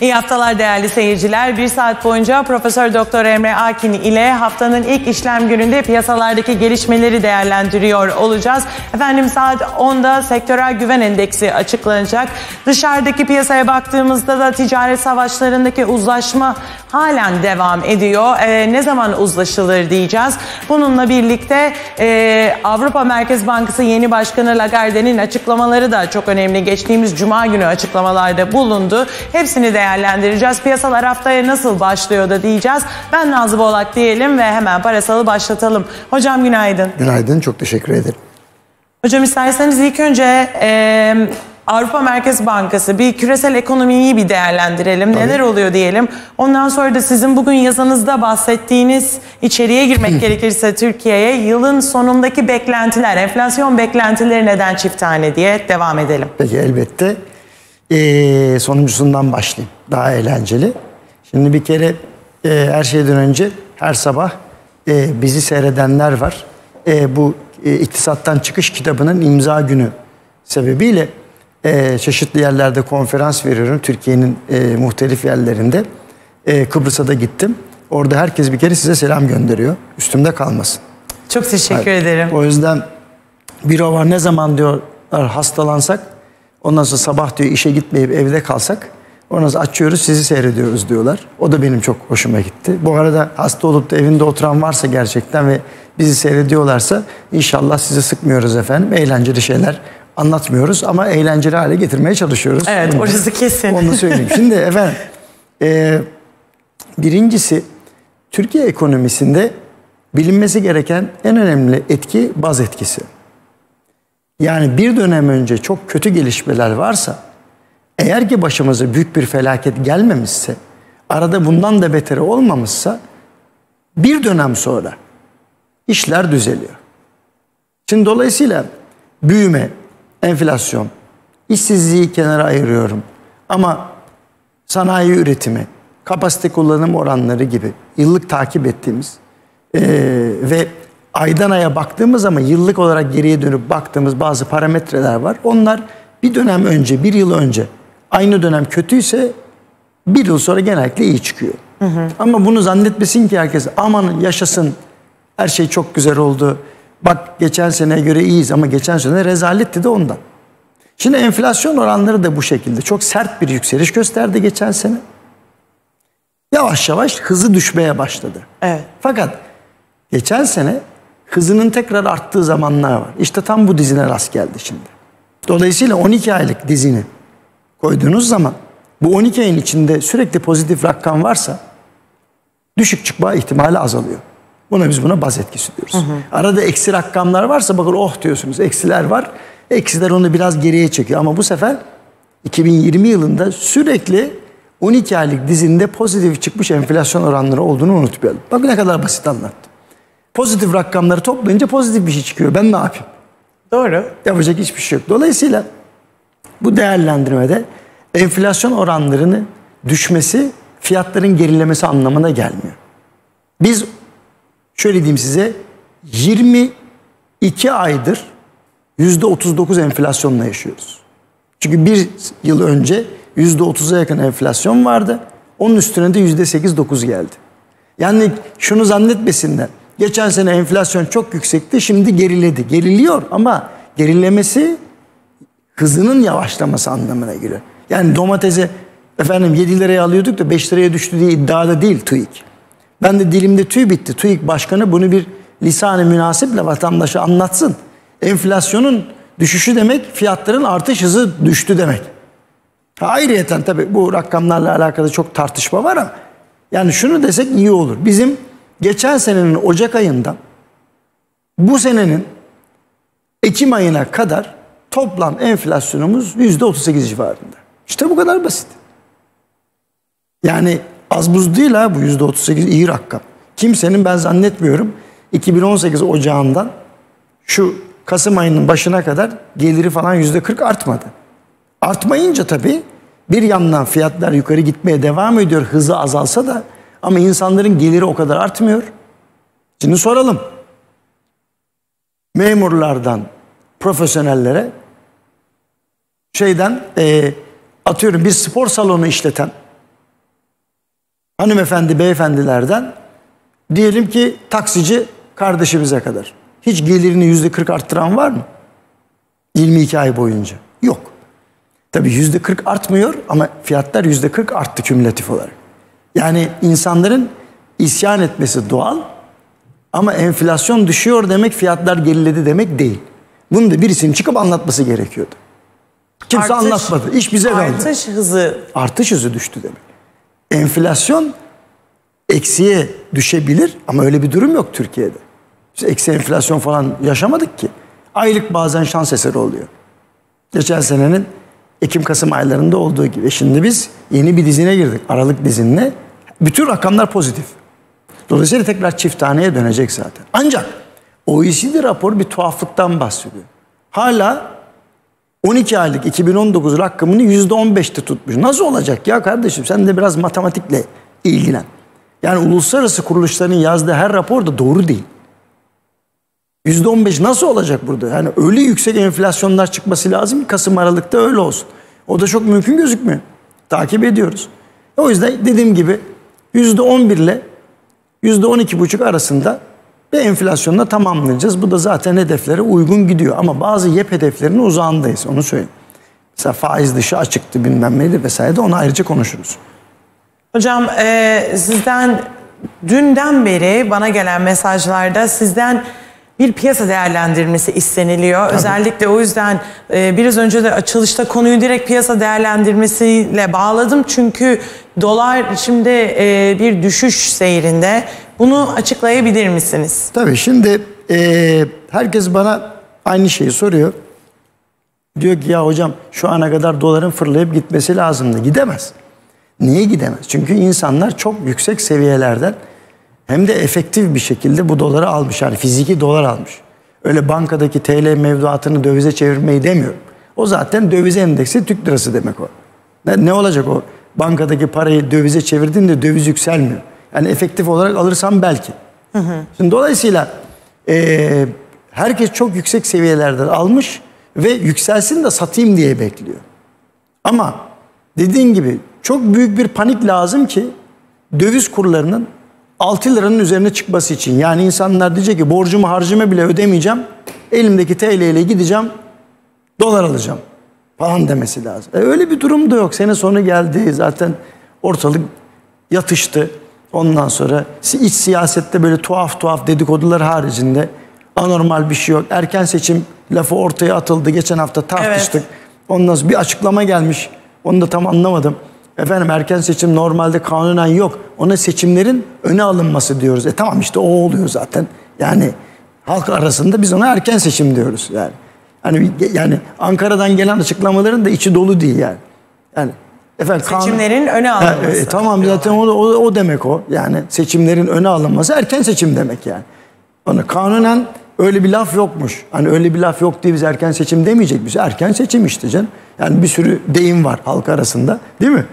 İyi haftalar değerli seyirciler. Bir saat boyunca Profesör Doktor Emre Akin ile haftanın ilk işlem gününde piyasalardaki gelişmeleri değerlendiriyor olacağız. Efendim saat 10'da sektörel güven endeksi açıklanacak. Dışarıdaki piyasaya baktığımızda da ticaret savaşlarındaki uzlaşma halen devam ediyor. Ee, ne zaman uzlaşılır diyeceğiz. Bununla birlikte e, Avrupa Merkez Bankası yeni başkanı Lagarde'nin açıklamaları da çok önemli. Geçtiğimiz cuma günü açıklamalarda bulundu. Hepsini değerlendireceğiz. Piyasalar haftaya nasıl başlıyor da diyeceğiz. Ben Nazlı Bolak diyelim ve hemen parasalı başlatalım. Hocam günaydın. Günaydın, çok teşekkür ederim. Hocam isterseniz ilk önce e, Avrupa Merkez Bankası bir küresel ekonomiyi bir değerlendirelim. Tabii. Neler oluyor diyelim. Ondan sonra da sizin bugün yazınızda bahsettiğiniz içeriye girmek gerekirse Türkiye'ye yılın sonundaki beklentiler, enflasyon beklentileri neden çift tane diye devam edelim. Peki elbette. Ee, sonuncusundan başlayayım. Daha eğlenceli. Şimdi bir kere e, her şeyden önce her sabah e, bizi seyredenler var. E, bu e, iktisattan çıkış kitabının imza günü sebebiyle e, çeşitli yerlerde konferans veriyorum. Türkiye'nin e, muhtelif yerlerinde. E, Kıbrıs'a da gittim. Orada herkes bir kere size selam gönderiyor. Üstümde kalmasın. Çok teşekkür Evet. ederim. O yüzden bir o var ne zaman diyor hastalansak ondan sonra sabah diyor işe gitmeyip evde kalsak ondan sonra açıyoruz sizi seyrediyoruz diyorlar. O da benim çok hoşuma gitti. Bu arada hasta olup da evinde oturan varsa gerçekten ve bizi seyrediyorlarsa inşallah sizi sıkmıyoruz efendim. Eğlenceli şeyler anlatmıyoruz ama eğlenceli hale getirmeye çalışıyoruz. Evet, Bunu- orası kesin. Onu söyleyeyim. Şimdi efendim e, birincisi Türkiye ekonomisinde bilinmesi gereken en önemli etki baz etkisi. Yani bir dönem önce çok kötü gelişmeler varsa eğer ki başımıza büyük bir felaket gelmemişse arada bundan da beteri olmamışsa bir dönem sonra işler düzeliyor. Şimdi dolayısıyla büyüme, enflasyon, işsizliği kenara ayırıyorum. Ama sanayi üretimi, kapasite kullanım oranları gibi yıllık takip ettiğimiz eee, ve aydan aya baktığımız ama yıllık olarak geriye dönüp baktığımız bazı parametreler var. Onlar bir dönem önce, bir yıl önce aynı dönem kötüyse bir yıl sonra genellikle iyi çıkıyor. Ama bunu zannetmesin ki herkes aman yaşasın her şey çok güzel oldu. Bak geçen seneye göre iyiyiz ama geçen sene rezaletti de ondan. Şimdi enflasyon oranları da bu şekilde. Çok sert bir yükseliş gösterdi geçen sene. Yavaş yavaş hızı düşmeye başladı. Evet. Fakat geçen sene hızının tekrar arttığı zamanlar var. İşte tam bu dizine rast geldi şimdi. Dolayısıyla 12 aylık dizini koyduğunuz zaman bu 12 ayın içinde sürekli pozitif rakam varsa düşük çıkma ihtimali azalıyor. Buna biz buna baz etkisi diyoruz. Arada eksi rakamlar varsa bakın oh diyorsunuz eksiler var. Eksiler onu biraz geriye çekiyor ama bu sefer 2020 yılında sürekli 12 aylık dizinde pozitif çıkmış enflasyon oranları olduğunu unutmayalım. Bak ne kadar basit anlattım. Pozitif rakamları toplayınca pozitif bir şey çıkıyor. Ben ne yapayım? Doğru. Yapacak hiçbir şey yok. Dolayısıyla bu değerlendirmede enflasyon oranlarını düşmesi fiyatların gerilemesi anlamına gelmiyor. Biz şöyle diyeyim size 22 aydır %39 enflasyonla yaşıyoruz. Çünkü bir yıl önce %30'a yakın enflasyon vardı. Onun üstüne de %8-9 geldi. Yani şunu zannetmesinler. Geçen sene enflasyon çok yüksekti, şimdi geriledi. Geriliyor ama gerilemesi hızının yavaşlaması anlamına geliyor. Yani domatesi efendim 7 liraya alıyorduk da 5 liraya düştü diye iddiada değil TÜİK. Ben de dilimde tüy bitti. TÜİK başkanı bunu bir lisan-ı münasiple vatandaşa anlatsın. Enflasyonun düşüşü demek fiyatların artış hızı düştü demek. Ayrıyeten tabii bu rakamlarla alakalı çok tartışma var ama yani şunu desek iyi olur. Bizim geçen senenin Ocak ayından bu senenin Ekim ayına kadar toplam enflasyonumuz %38 civarında. İşte bu kadar basit. Yani az buz değil ha bu %38 iyi rakam. Kimsenin ben zannetmiyorum 2018 Ocağı'ndan şu Kasım ayının başına kadar geliri falan %40 artmadı. Artmayınca tabii bir yandan fiyatlar yukarı gitmeye devam ediyor hızı azalsa da ama insanların geliri o kadar artmıyor. Şimdi soralım. Memurlardan profesyonellere şeyden e, atıyorum bir spor salonu işleten hanımefendi beyefendilerden diyelim ki taksici kardeşimize kadar. Hiç gelirini yüzde 40 arttıran var mı? 22 ay boyunca. Yok. Tabii yüzde 40 artmıyor ama fiyatlar yüzde 40 arttı kümülatif olarak. Yani insanların isyan etmesi doğal ama enflasyon düşüyor demek fiyatlar geriledi demek değil. Bunu da birisinin çıkıp anlatması gerekiyordu. Kimse Artış- anlatmadı. İş bize kaldı. Artış hızı Artış hızı düştü demek. Enflasyon eksiye düşebilir ama öyle bir durum yok Türkiye'de. Biz eksi enflasyon falan yaşamadık ki. Aylık bazen şans eseri oluyor. Geçen senenin Ekim-Kasım aylarında olduğu gibi. Şimdi biz yeni bir dizine girdik. Aralık dizinine. Bütün rakamlar pozitif. Dolayısıyla tekrar çift taneye dönecek zaten. Ancak OECD raporu bir tuhaflıktan bahsediyor. Hala 12 aylık 2019 rakamını %15'te tutmuş. Nasıl olacak ya kardeşim? Sen de biraz matematikle ilgilen. Yani uluslararası kuruluşların yazdığı her rapor da doğru değil. %15 nasıl olacak burada? Yani öyle yüksek enflasyonlar çıkması lazım Kasım Aralık'ta öyle olsun. O da çok mümkün gözükmüyor. Takip ediyoruz. O yüzden dediğim gibi %11 ile %12,5 arasında bir enflasyonla tamamlayacağız. Bu da zaten hedeflere uygun gidiyor. Ama bazı YEP hedeflerinin uzağındayız. Onu söyleyeyim. Mesela faiz dışı açıktı bilmem neydi vesaire de onu ayrıca konuşuruz. Hocam e, sizden dünden beri bana gelen mesajlarda sizden bir piyasa değerlendirmesi isteniliyor. Özellikle o yüzden e, biraz önce de açılışta konuyu direkt piyasa değerlendirmesiyle bağladım. Çünkü dolar şimdi e, bir düşüş seyrinde. Bunu açıklayabilir misiniz? Tabii şimdi eee, herkes bana aynı şeyi soruyor. Diyor ki ya hocam şu ana kadar doların fırlayıp gitmesi lazımdı. Gidemez. Niye gidemez? Çünkü insanlar çok yüksek seviyelerden hem de efektif bir şekilde bu doları almış. Yani fiziki dolar almış. Öyle bankadaki TL mevduatını dövize çevirmeyi demiyorum. O zaten döviz endeksi Türk lirası demek o. Ne, ne olacak o? Bankadaki parayı dövize çevirdiğinde döviz yükselmiyor. Yani efektif olarak alırsam belki. Şimdi dolayısıyla eee, herkes çok yüksek seviyelerden almış ve yükselsin de satayım diye bekliyor. Ama dediğin gibi çok büyük bir panik lazım ki döviz kurlarının 6 liranın üzerine çıkması için. Yani insanlar diyecek ki borcumu harcımı bile ödemeyeceğim. Elimdeki TL ile gideceğim dolar alacağım falan demesi lazım. E öyle bir durum da yok. Sene sonu geldi zaten ortalık yatıştı. Ondan sonra iç siyasette böyle tuhaf tuhaf dedikodular haricinde anormal bir şey yok. Erken seçim lafı ortaya atıldı. Geçen hafta tartıştık. Ondan sonra bir açıklama gelmiş. Onu da tam anlamadım. Efendim erken seçim normalde kanunen yok. Ona seçimlerin öne alınması diyoruz. E tamam işte o oluyor zaten. Yani halk arasında biz ona erken seçim diyoruz yani. Hani yani Ankara'dan gelen açıklamaların da içi dolu değil yani. Yani efendim kanun- Seçimlerin öne Ha, alınması. e, tamam zaten o, o, o demek o. Yani seçimlerin öne alınması erken seçim demek yani. Ona kanunen öyle bir laf yokmuş. Hani öyle bir laf yok diye biz erken seçim demeyecek biz. Erken seçim işte canım. Yani bir sürü deyim var halk arasında değil mi?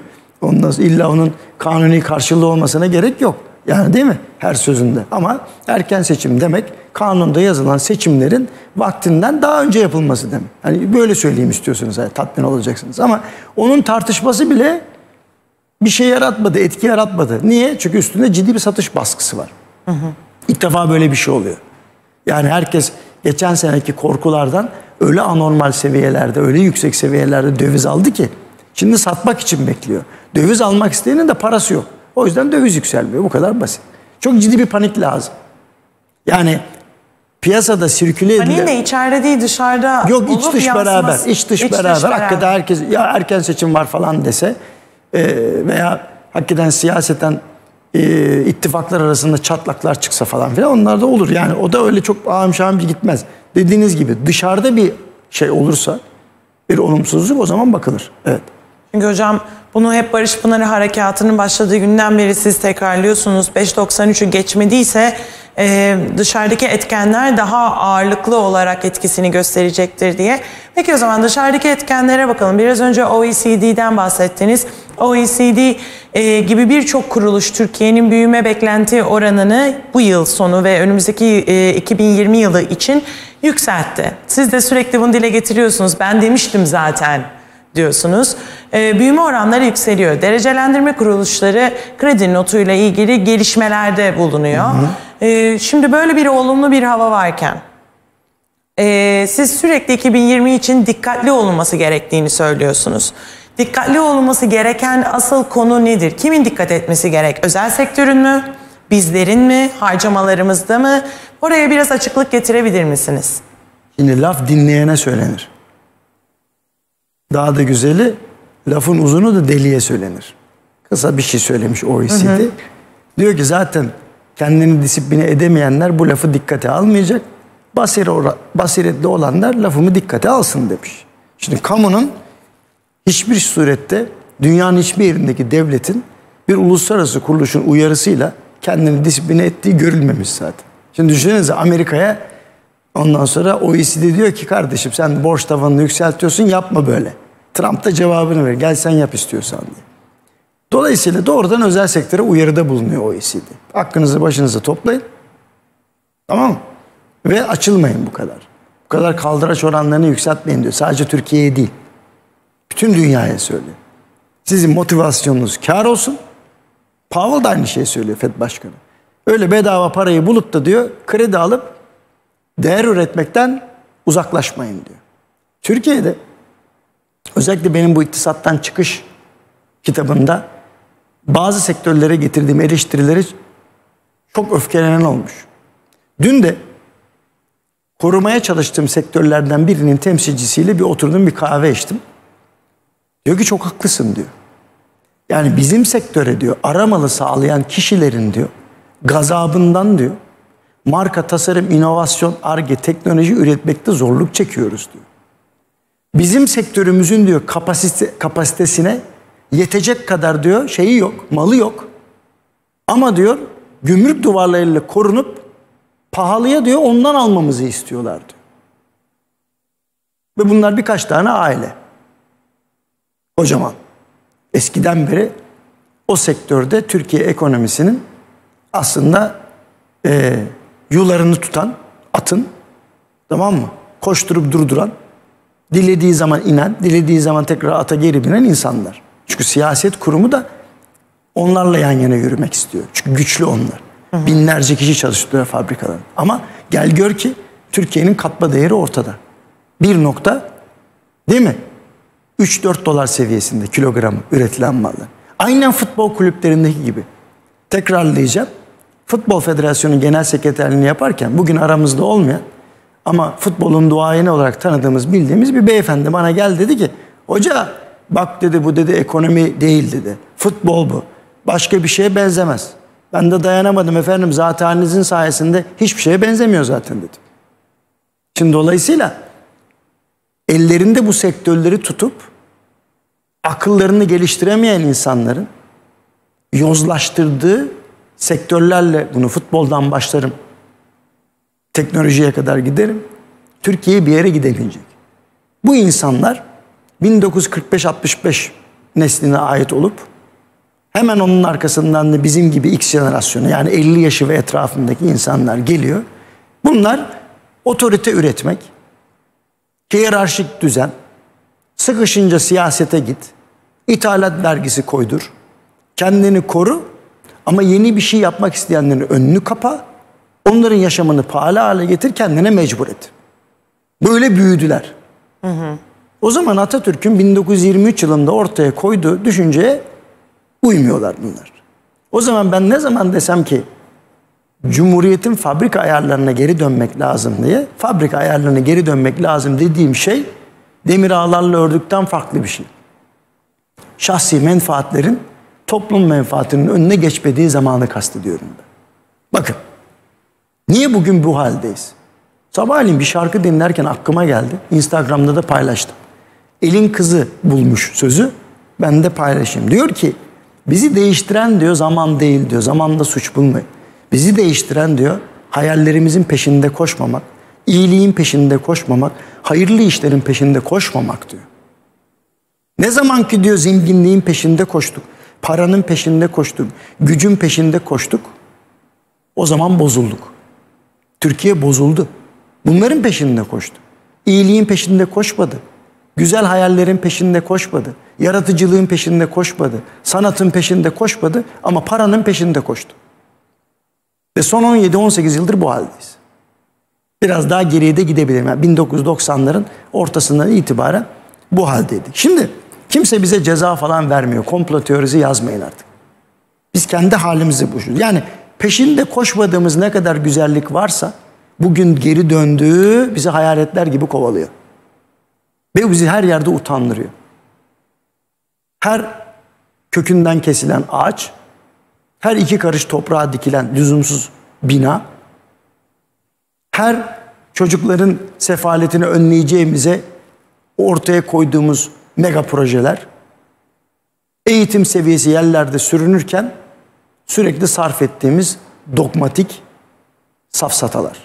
Ondan sonra illa onun kanuni karşılığı olmasına gerek yok. Yani değil mi? Her sözünde. Ama erken seçim demek kanunda yazılan seçimlerin vaktinden daha önce yapılması demek. Hani böyle söyleyeyim istiyorsunuz. Yani tatmin olacaksınız. Ama onun tartışması bile bir şey yaratmadı, etki yaratmadı. Niye? Çünkü üstünde ciddi bir satış baskısı var. İlk defa böyle bir şey oluyor. Yani herkes geçen seneki korkulardan öyle anormal seviyelerde, öyle yüksek seviyelerde döviz aldı ki şimdi satmak için bekliyor. Döviz almak isteyenin de parası yok. O yüzden döviz yükselmiyor. Bu kadar basit. Çok ciddi bir panik lazım. Yani piyasada sirküle edilen... Hani de içeride değil dışarıda Yok iç dış yansıması- beraber, iç dış beraber. Hakikaten herkes ya erken seçim var falan dese e, veya hakikaten siyaseten e, ittifaklar arasında çatlaklar çıksa falan filan onlar da olur. Yani o da öyle çok ağım şahım bir gitmez. Dediğiniz gibi dışarıda bir şey olursa bir olumsuzluk o zaman bakılır. Evet. Çünkü hocam bunu hep Barış Pınarı Harekatı'nın başladığı günden beri siz tekrarlıyorsunuz. 5.93'ü geçmediyse e, dışarıdaki etkenler daha ağırlıklı olarak etkisini gösterecektir diye. Peki o zaman dışarıdaki etkenlere bakalım. Biraz önce OECD'den bahsettiniz. OECD e, gibi birçok kuruluş Türkiye'nin büyüme beklenti oranını bu yıl sonu ve önümüzdeki e, 2020 yılı için yükseltti. Siz de sürekli bunu dile getiriyorsunuz. Ben demiştim zaten diyorsunuz. E, büyüme oranları yükseliyor. Derecelendirme kuruluşları kredi notuyla ilgili gelişmelerde bulunuyor. Hı hı. E, şimdi böyle bir olumlu bir hava varken e, siz sürekli 2020 için dikkatli olunması gerektiğini söylüyorsunuz. Dikkatli olunması gereken asıl konu nedir? Kimin dikkat etmesi gerek? Özel sektörün mü? Bizlerin mi? Harcamalarımızda mı? Oraya biraz açıklık getirebilir misiniz? Şimdi laf dinleyene söylenir. Daha da güzeli lafın uzunu da deliye söylenir. Kısa bir şey söylemiş OECD. Hı hı. Diyor ki zaten kendini disipline edemeyenler bu lafı dikkate almayacak. Basir basiretli olanlar lafımı dikkate alsın demiş. Şimdi kamunun hiçbir surette dünyanın hiçbir yerindeki devletin bir uluslararası kuruluşun uyarısıyla kendini disipline ettiği görülmemiş zaten. Şimdi düşünsenize Amerika'ya ondan sonra OECD diyor ki kardeşim sen borç tavanını yükseltiyorsun yapma böyle. Trump da cevabını ver gel sen yap istiyorsan diye. Dolayısıyla doğrudan özel sektöre uyarıda bulunuyor OECD. Hakkınızı başınıza toplayın. Tamam mı? Ve açılmayın bu kadar. Bu kadar kaldıraç oranlarını yükseltmeyin diyor. Sadece Türkiye'ye değil. Bütün dünyaya söylüyor. Sizin motivasyonunuz kar olsun. Powell da aynı şeyi söylüyor FED Başkanı. Öyle bedava parayı bulup da diyor kredi alıp değer üretmekten uzaklaşmayın diyor. Türkiye'de özellikle benim bu iktisattan çıkış kitabında bazı sektörlere getirdiğim eleştirileri çok öfkelenen olmuş. Dün de korumaya çalıştığım sektörlerden birinin temsilcisiyle bir oturdum bir kahve içtim. Diyor ki çok haklısın diyor. Yani bizim sektöre diyor aramalı sağlayan kişilerin diyor gazabından diyor marka tasarım, inovasyon, arge, teknoloji üretmekte zorluk çekiyoruz diyor. Bizim sektörümüzün diyor kapasite, kapasitesine yetecek kadar diyor şeyi yok, malı yok. Ama diyor gümrük duvarlarıyla korunup pahalıya diyor ondan almamızı istiyorlar diyor. Ve bunlar birkaç tane aile. Kocaman. Eskiden beri o sektörde Türkiye ekonomisinin aslında e, yularını tutan atın tamam mı? Koşturup durduran, dilediği zaman inen, dilediği zaman tekrar ata geri binen insanlar. Çünkü siyaset kurumu da onlarla yan yana yürümek istiyor. Çünkü güçlü onlar. Binlerce kişi çalıştırıyor fabrikalar. Ama gel gör ki Türkiye'nin katma değeri ortada. Bir nokta değil mi? 3-4 dolar seviyesinde kilogram üretilen mallar. Aynen futbol kulüplerindeki gibi. Tekrarlayacağım. Futbol Federasyonu Genel Sekreterliğini yaparken bugün aramızda olmayan ama futbolun duayeni olarak tanıdığımız bildiğimiz bir beyefendi bana gel dedi ki hoca bak dedi bu dedi ekonomi değil dedi. Futbol bu. Başka bir şeye benzemez. Ben de dayanamadım efendim zaten halinizin sayesinde hiçbir şeye benzemiyor zaten dedi. Şimdi dolayısıyla ellerinde bu sektörleri tutup akıllarını geliştiremeyen insanların yozlaştırdığı sektörlerle bunu futboldan başlarım. Teknolojiye kadar giderim. Türkiye bir yere gidemeyecek. Bu insanlar 1945-65 nesline ait olup hemen onun arkasından da bizim gibi X jenerasyonu yani 50 yaşı ve etrafındaki insanlar geliyor. Bunlar otorite üretmek, hiyerarşik düzen, sıkışınca siyasete git, ithalat vergisi koydur, kendini koru ama yeni bir şey yapmak isteyenlerin önünü kapa, onların yaşamını pahalı hale getir, kendine mecbur et. Böyle büyüdüler. Hı hı. O zaman Atatürk'ün 1923 yılında ortaya koyduğu düşünceye uymuyorlar bunlar. O zaman ben ne zaman desem ki Cumhuriyet'in fabrika ayarlarına geri dönmek lazım diye, fabrika ayarlarına geri dönmek lazım dediğim şey demir ağlarla ördükten farklı bir şey. Şahsi menfaatlerin toplum menfaatinin önüne geçmediği zamanı kastediyorum ben. Bakın. Niye bugün bu haldeyiz? Sabahleyin bir şarkı dinlerken aklıma geldi. Instagram'da da paylaştım. Elin kızı bulmuş sözü. Ben de paylaşayım. Diyor ki bizi değiştiren diyor zaman değil diyor. Zamanda suç bulmayın. Bizi değiştiren diyor hayallerimizin peşinde koşmamak, iyiliğin peşinde koşmamak, hayırlı işlerin peşinde koşmamak diyor. Ne zaman ki diyor zenginliğin peşinde koştuk, paranın peşinde koştuk, gücün peşinde koştuk. O zaman bozulduk. Türkiye bozuldu. Bunların peşinde koştu. İyiliğin peşinde koşmadı. Güzel hayallerin peşinde koşmadı. Yaratıcılığın peşinde koşmadı. Sanatın peşinde koşmadı ama paranın peşinde koştu. Ve son 17-18 yıldır bu haldeyiz. Biraz daha geriye de gidebilirim. Yani 1990'ların ortasından itibaren bu haldeydik. Şimdi kimse bize ceza falan vermiyor. Komplo teorisi yazmayın artık. Biz kendi halimizi buluşuyoruz. Yani peşinde koşmadığımız ne kadar güzellik varsa bugün geri döndüğü bizi hayaletler gibi kovalıyor. Ve bizi her yerde utandırıyor. Her kökünden kesilen ağaç, her iki karış toprağa dikilen lüzumsuz bina, her çocukların sefaletini önleyeceğimize ortaya koyduğumuz mega projeler, eğitim seviyesi yerlerde sürünürken sürekli sarf ettiğimiz dogmatik safsatalar.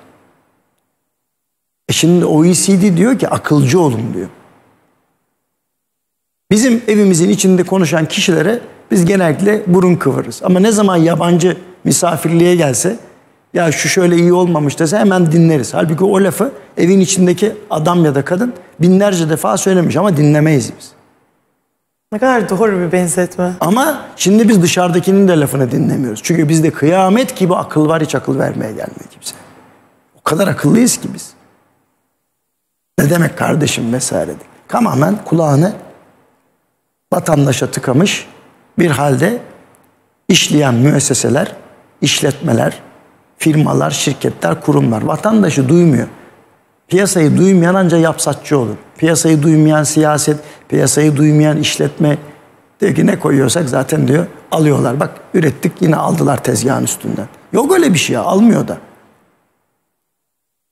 E şimdi OECD diyor ki akılcı olun diyor. Bizim evimizin içinde konuşan kişilere biz genellikle burun kıvırırız. Ama ne zaman yabancı misafirliğe gelse ya şu şöyle iyi olmamış dese hemen dinleriz. Halbuki o lafı evin içindeki adam ya da kadın binlerce defa söylemiş ama dinlemeyiz biz. Ne kadar doğru bir benzetme. Ama şimdi biz dışarıdakinin de lafını dinlemiyoruz. Çünkü bizde kıyamet gibi akıl var hiç akıl vermeye gelmiyor kimse. O kadar akıllıyız ki biz. Ne demek kardeşim vesaire. Tamamen kulağını vatandaşa tıkamış bir halde işleyen müesseseler, işletmeler, firmalar, şirketler, kurumlar vatandaşı duymuyor. Piyasayı duymayan ancak yapsatçı olur. Piyasayı duymayan siyaset, piyasayı duymayan işletme diyor ne koyuyorsak zaten diyor alıyorlar. Bak ürettik yine aldılar tezgahın üstünden. Yok öyle bir şey ya almıyor da.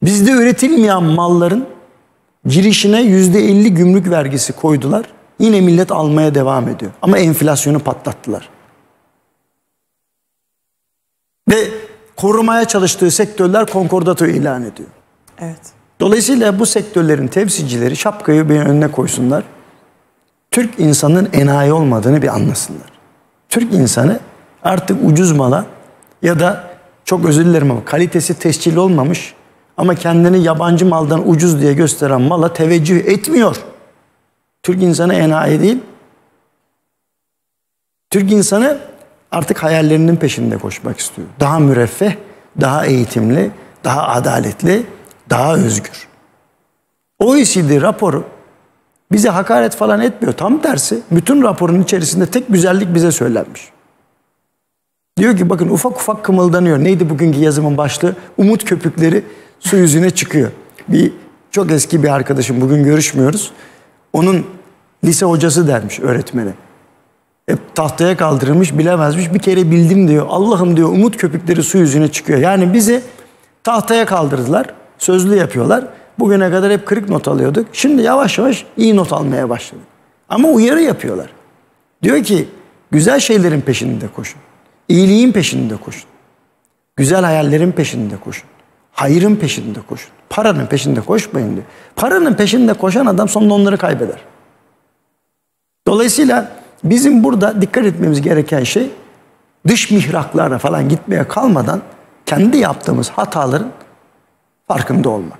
Bizde üretilmeyen malların girişine yüzde elli gümrük vergisi koydular. Yine millet almaya devam ediyor. Ama enflasyonu patlattılar. Ve korumaya çalıştığı sektörler konkordato ilan ediyor. Evet. Dolayısıyla bu sektörlerin temsilcileri şapkayı bir önüne koysunlar. Türk insanın enayi olmadığını bir anlasınlar. Türk insanı artık ucuz mala ya da çok özür dilerim ama kalitesi tescil olmamış ama kendini yabancı maldan ucuz diye gösteren mala teveccüh etmiyor. Türk insanı enayi değil. Türk insanı artık hayallerinin peşinde koşmak istiyor. Daha müreffeh, daha eğitimli, daha adaletli, daha özgür. OECD raporu bize hakaret falan etmiyor. Tam tersi bütün raporun içerisinde tek güzellik bize söylenmiş. Diyor ki bakın ufak ufak kımıldanıyor. Neydi bugünkü yazımın başlığı? Umut köpükleri su yüzüne çıkıyor. Bir çok eski bir arkadaşım bugün görüşmüyoruz. Onun lise hocası dermiş öğretmene. E, tahtaya kaldırılmış bilemezmiş bir kere bildim diyor. Allah'ım diyor umut köpükleri su yüzüne çıkıyor. Yani bizi tahtaya kaldırdılar. Sözlü yapıyorlar. Bugüne kadar hep kırık not alıyorduk. Şimdi yavaş yavaş iyi not almaya başladık. Ama uyarı yapıyorlar. Diyor ki güzel şeylerin peşinde koşun. İyiliğin peşinde koşun. Güzel hayallerin peşinde koşun. Hayırın peşinde koşun. Paranın peşinde koşmayın diyor. Paranın peşinde koşan adam sonunda onları kaybeder. Dolayısıyla bizim burada dikkat etmemiz gereken şey dış mihraklara falan gitmeye kalmadan kendi yaptığımız hataların farkında olmak.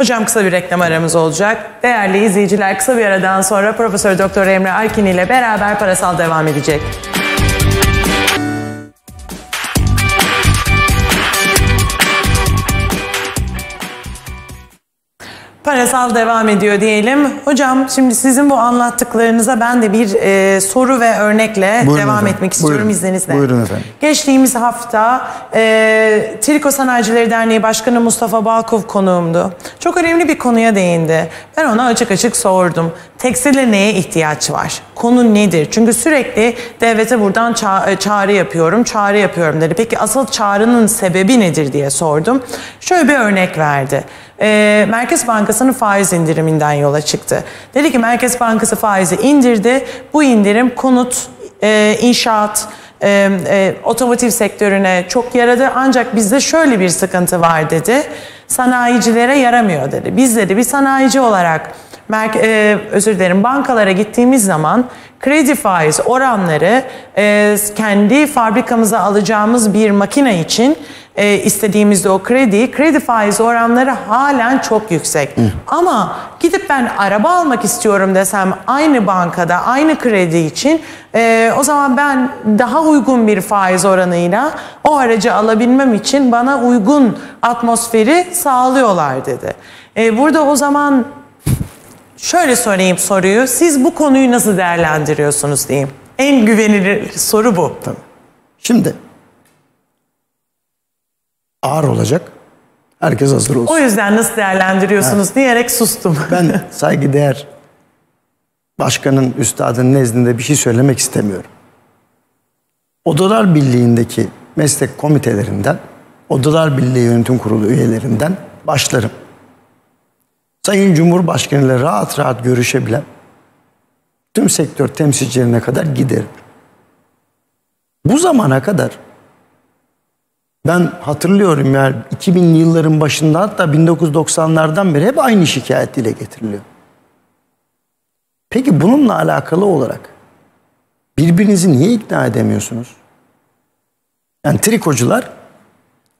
Hocam kısa bir reklam aramız olacak. Değerli izleyiciler kısa bir aradan sonra Profesör Doktor Emre Alkin ile beraber parasal devam edecek. Parasal devam ediyor diyelim. Hocam şimdi sizin bu anlattıklarınıza ben de bir e, soru ve örnekle Buyurun devam efendim. etmek istiyorum Buyurun. izninizle. Buyurun efendim. Geçtiğimiz hafta e, Triko Sanayicileri Derneği Başkanı Mustafa Balkov konuğumdu. Çok önemli bir konuya değindi. Ben ona açık açık sordum. Tekstile neye ihtiyaç var? Konu nedir? Çünkü sürekli devlete buradan ça- e, çağrı yapıyorum, çağrı yapıyorum dedi. Peki asıl çağrının sebebi nedir diye sordum. Şöyle bir örnek verdi. E, Merkez Bankası'nın faiz indiriminden yola çıktı. Dedi ki Merkez Bankası faizi indirdi. Bu indirim konut, e, inşaat, e, e, otomotiv sektörüne çok yaradı. Ancak bizde şöyle bir sıkıntı var dedi. Sanayicilere yaramıyor dedi. Biz dedi bir sanayici olarak merke, e, özür dilerim bankalara gittiğimiz zaman kredi faiz oranları e, kendi fabrikamıza alacağımız bir makine için e, istediğimizde o krediyi kredi faiz oranları halen çok yüksek. Hı. Ama gidip ben araba almak istiyorum desem aynı bankada aynı kredi için e, o zaman ben daha uygun bir faiz oranıyla o aracı alabilmem için bana uygun atmosferi sağlıyorlar dedi. E, burada o zaman şöyle sorayım soruyu siz bu konuyu nasıl değerlendiriyorsunuz diyeyim. En güvenilir soru bu. Şimdi ağır olacak. Herkes hazır olsun. O yüzden nasıl değerlendiriyorsunuz evet. diyerek sustum. Ben saygıdeğer başkanın, üstadın nezdinde bir şey söylemek istemiyorum. Odalar Birliği'ndeki meslek komitelerinden, Odalar Birliği Yönetim Kurulu üyelerinden başlarım. Sayın Cumhurbaşkanı ile rahat rahat görüşebilen tüm sektör temsilcilerine kadar giderim. Bu zamana kadar ben hatırlıyorum yani 2000'li yılların başında hatta 1990'lardan beri hep aynı şikayet dile getiriliyor. Peki bununla alakalı olarak birbirinizi niye ikna edemiyorsunuz? Yani trikocular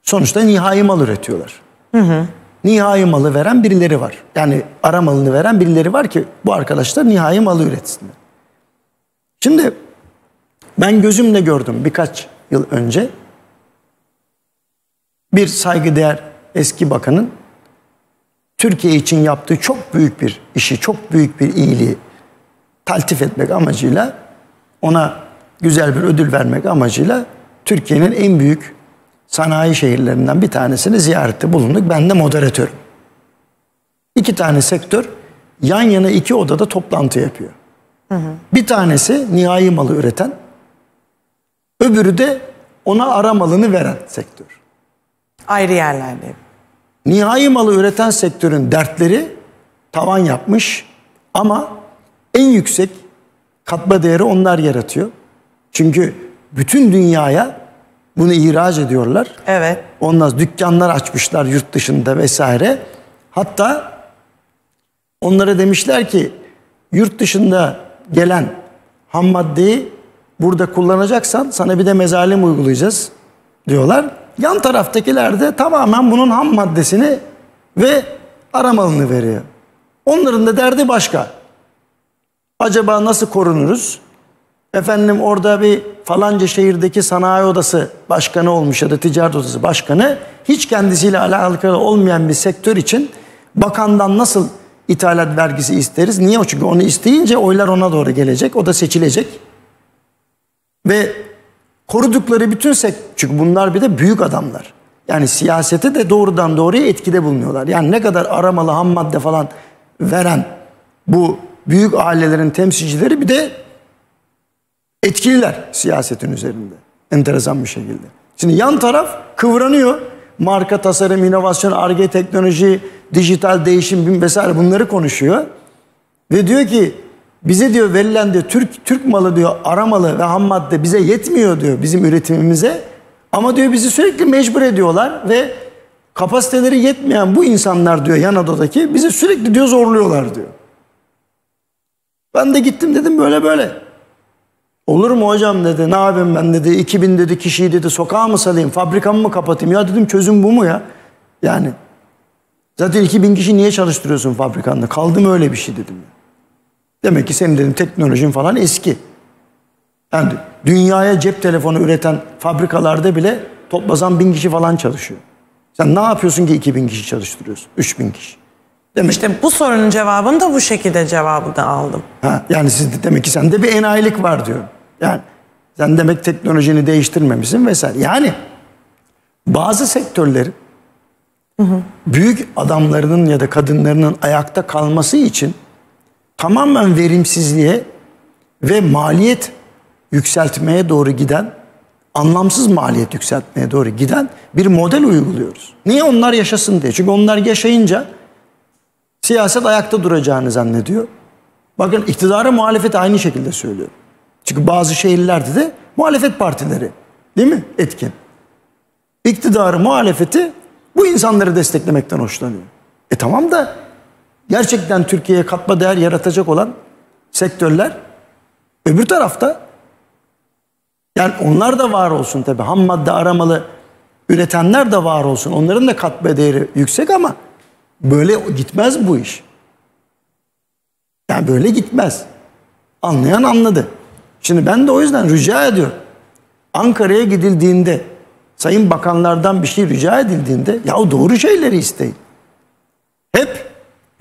sonuçta nihai mal üretiyorlar. Hı hı. Nihai malı veren birileri var. Yani ara malını veren birileri var ki bu arkadaşlar nihai malı üretsinler. Şimdi ben gözümle gördüm birkaç yıl önce bir saygıdeğer eski bakanın Türkiye için yaptığı çok büyük bir işi, çok büyük bir iyiliği taltif etmek amacıyla ona güzel bir ödül vermek amacıyla Türkiye'nin en büyük sanayi şehirlerinden bir tanesini ziyarette bulunduk. Ben de moderatörüm. İki tane sektör yan yana iki odada toplantı yapıyor. Hı hı. Bir tanesi nihai malı üreten, öbürü de ona ara malını veren sektör. Ayrı yerlerde. Nihai malı üreten sektörün dertleri tavan yapmış ama en yüksek katma değeri onlar yaratıyor. Çünkü bütün dünyaya bunu ihraç ediyorlar. Evet. Onlar dükkanlar açmışlar yurt dışında vesaire. Hatta onlara demişler ki yurt dışında gelen ham maddeyi burada kullanacaksan sana bir de mezalim uygulayacağız diyorlar. Yan taraftakiler de tamamen bunun ham maddesini ve aramalını veriyor. Onların da derdi başka. Acaba nasıl korunuruz? Efendim orada bir falanca şehirdeki sanayi odası başkanı olmuş ya da ticaret odası başkanı hiç kendisiyle alakalı olmayan bir sektör için bakandan nasıl ithalat vergisi isteriz? Niye? Çünkü onu isteyince oylar ona doğru gelecek. O da seçilecek. Ve korudukları bütün sektör, çünkü bunlar bir de büyük adamlar. Yani siyasete de doğrudan doğruya etkide bulunuyorlar. Yani ne kadar aramalı ham madde falan veren bu büyük ailelerin temsilcileri bir de etkililer siyasetin üzerinde. Enteresan bir şekilde. Şimdi yan taraf kıvranıyor. Marka tasarım, inovasyon, arge teknoloji, dijital değişim vesaire bunları konuşuyor. Ve diyor ki bize diyor verilen diyor Türk Türk malı diyor aramalı ve ham madde bize yetmiyor diyor bizim üretimimize. Ama diyor bizi sürekli mecbur ediyorlar ve kapasiteleri yetmeyen bu insanlar diyor yan odadaki bizi sürekli diyor zorluyorlar diyor. Ben de gittim dedim böyle böyle. Olur mu hocam dedi. Ne yapayım ben dedi. 2000 dedi kişiyi dedi sokağa mı salayım? Fabrikamı mı kapatayım? Ya dedim çözüm bu mu ya? Yani zaten 2000 kişi niye çalıştırıyorsun fabrikanda? Kaldım öyle bir şey dedim. Demek ki senin dedim teknolojin falan eski. Yani dünyaya cep telefonu üreten fabrikalarda bile toplasan bin kişi falan çalışıyor. Sen ne yapıyorsun ki 2000 kişi çalıştırıyorsun? 3000 kişi. Demek. İşte bu sorunun cevabını da bu şekilde cevabını aldım. Ha, yani siz de, demek ki sende bir enayilik var diyor. Yani sen demek teknolojini değiştirmemişsin vesaire. Yani bazı sektörlerin hı hı. büyük adamlarının ya da kadınlarının ayakta kalması için tamamen verimsizliğe ve maliyet yükseltmeye doğru giden anlamsız maliyet yükseltmeye doğru giden bir model uyguluyoruz. Niye onlar yaşasın diye. Çünkü onlar yaşayınca siyaset ayakta duracağını zannediyor. Bakın iktidara muhalefet aynı şekilde söylüyor. Çünkü bazı şehirlerde de muhalefet partileri değil mi etkin? İktidarı muhalefeti bu insanları desteklemekten hoşlanıyor. E tamam da gerçekten Türkiye'ye katma değer yaratacak olan sektörler öbür tarafta yani onlar da var olsun tabi. Ham madde aramalı üretenler de var olsun. Onların da katma değeri yüksek ama böyle gitmez bu iş. Yani böyle gitmez. Anlayan anladı. Şimdi ben de o yüzden rica ediyorum. Ankara'ya gidildiğinde sayın bakanlardan bir şey rica edildiğinde ya doğru şeyleri isteyin. Hep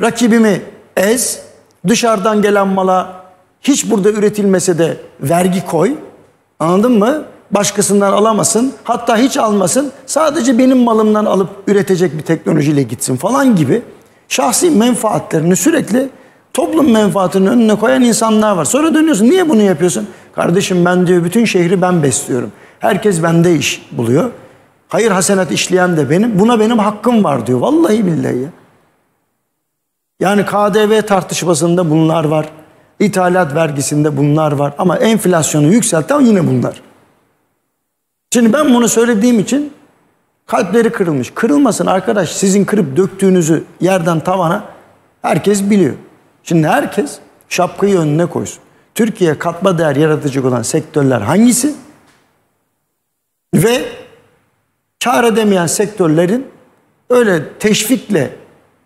rakibimi ez, dışarıdan gelen mala hiç burada üretilmese de vergi koy. Anladın mı? Başkasından alamasın. Hatta hiç almasın. Sadece benim malımdan alıp üretecek bir teknolojiyle gitsin falan gibi şahsi menfaatlerini sürekli toplum menfaatinin önüne koyan insanlar var. Sonra dönüyorsun. Niye bunu yapıyorsun? Kardeşim ben diyor bütün şehri ben besliyorum. Herkes bende iş buluyor. Hayır hasenat işleyen de benim. Buna benim hakkım var diyor. Vallahi billahi ya. Yani KDV tartışmasında bunlar var. İthalat vergisinde bunlar var. Ama enflasyonu yükselten yine bunlar. Şimdi ben bunu söylediğim için kalpleri kırılmış. Kırılmasın arkadaş sizin kırıp döktüğünüzü yerden tavana herkes biliyor. Şimdi herkes şapkayı önüne koysun. Türkiye katma değer yaratacak olan sektörler hangisi? Ve kar edemeyen sektörlerin öyle teşvikle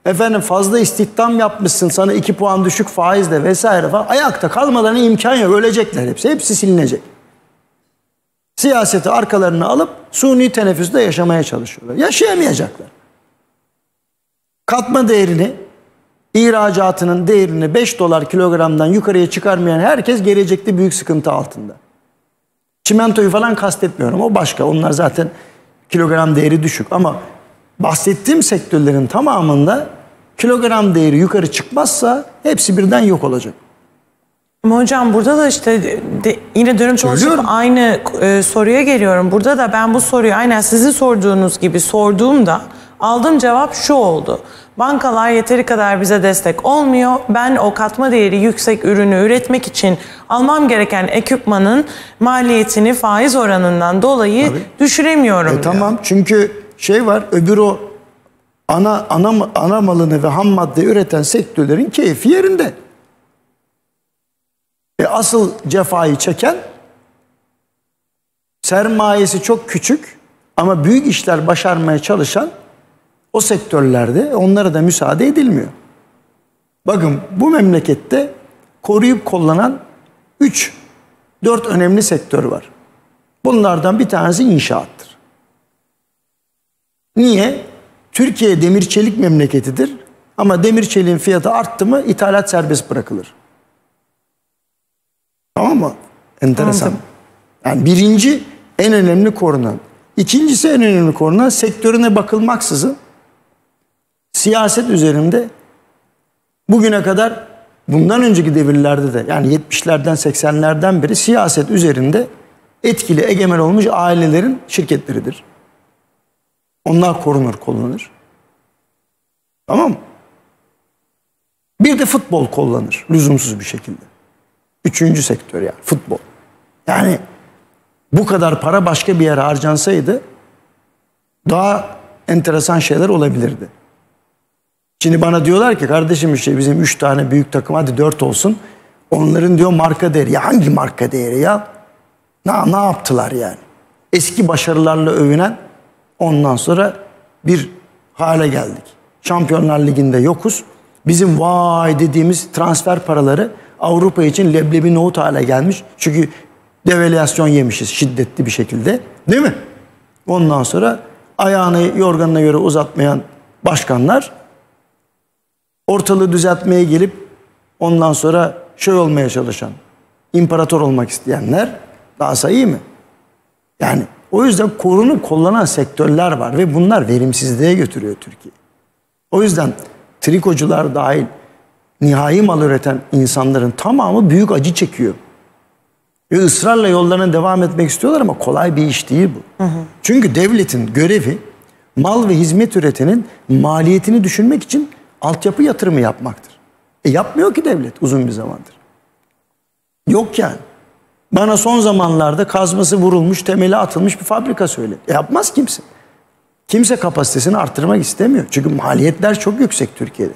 efendim fazla istihdam yapmışsın sana iki puan düşük faizle vesaire falan ayakta kalmalarına imkan yok ölecekler hepsi hepsi silinecek. Siyaseti arkalarına alıp suni teneffüste yaşamaya çalışıyorlar. Yaşayamayacaklar. Katma değerini ihracatının değerini 5 dolar kilogramdan yukarıya çıkarmayan herkes gelecekte büyük sıkıntı altında. Çimentoyu falan kastetmiyorum. O başka. Onlar zaten kilogram değeri düşük. Ama bahsettiğim sektörlerin tamamında kilogram değeri yukarı çıkmazsa hepsi birden yok olacak. Ama hocam burada da işte de, yine dönüp dolaşıp aynı e, soruya geliyorum. Burada da ben bu soruyu aynen sizin sorduğunuz gibi sorduğumda aldığım cevap şu oldu. Bankalar yeteri kadar bize destek olmuyor. Ben o katma değeri yüksek ürünü üretmek için almam gereken ekipmanın maliyetini faiz oranından dolayı Tabii. düşüremiyorum. E, diyor. tamam çünkü şey var öbür o ana ana ana malını ve ham madde üreten sektörlerin keyfi yerinde. E asıl cefayı çeken sermayesi çok küçük ama büyük işler başarmaya çalışan o sektörlerde onlara da müsaade edilmiyor. Bakın bu memlekette koruyup kullanan 3 4 önemli sektör var. Bunlardan bir tanesi inşaattır. Niye? Türkiye demir çelik memleketidir. Ama demir çeliğin fiyatı arttı mı ithalat serbest bırakılır. Tamam mı? Enteresan. Anladım. Yani birinci en önemli korunan. İkincisi en önemli korunan sektörüne bakılmaksızın siyaset üzerinde bugüne kadar bundan önceki devirlerde de yani 70'lerden 80'lerden beri siyaset üzerinde etkili egemen olmuş ailelerin şirketleridir. Onlar korunur, kullanır. Tamam mı? Bir de futbol kullanır lüzumsuz bir şekilde. Üçüncü sektör yani futbol. Yani bu kadar para başka bir yere harcansaydı daha enteresan şeyler olabilirdi. Şimdi bana diyorlar ki kardeşim işte bizim üç tane büyük takım hadi dört olsun. Onların diyor marka değeri. Ya hangi marka değeri ya? Ne, ne yaptılar yani? Eski başarılarla övünen ondan sonra bir hale geldik. Şampiyonlar Ligi'nde yokuz. Bizim vay dediğimiz transfer paraları Avrupa için leblebi nohut hale gelmiş. Çünkü devalüasyon yemişiz şiddetli bir şekilde. Değil mi? Ondan sonra ayağını yorganına göre uzatmayan başkanlar ortalığı düzeltmeye gelip ondan sonra şey olmaya çalışan, imparator olmak isteyenler daha sayı mi? Yani o yüzden korunup kullanan sektörler var ve bunlar verimsizliğe götürüyor Türkiye. O yüzden trikocular dahil nihai mal üreten insanların tamamı büyük acı çekiyor. Ve ısrarla yollarına devam etmek istiyorlar ama kolay bir iş değil bu. Hı hı. Çünkü devletin görevi mal ve hizmet üretenin maliyetini düşünmek için altyapı yatırımı yapmaktır. E yapmıyor ki devlet uzun bir zamandır. Yok yani. Bana son zamanlarda kazması vurulmuş, temeli atılmış bir fabrika söyle. E yapmaz kimse. Kimse kapasitesini arttırmak istemiyor. Çünkü maliyetler çok yüksek Türkiye'de.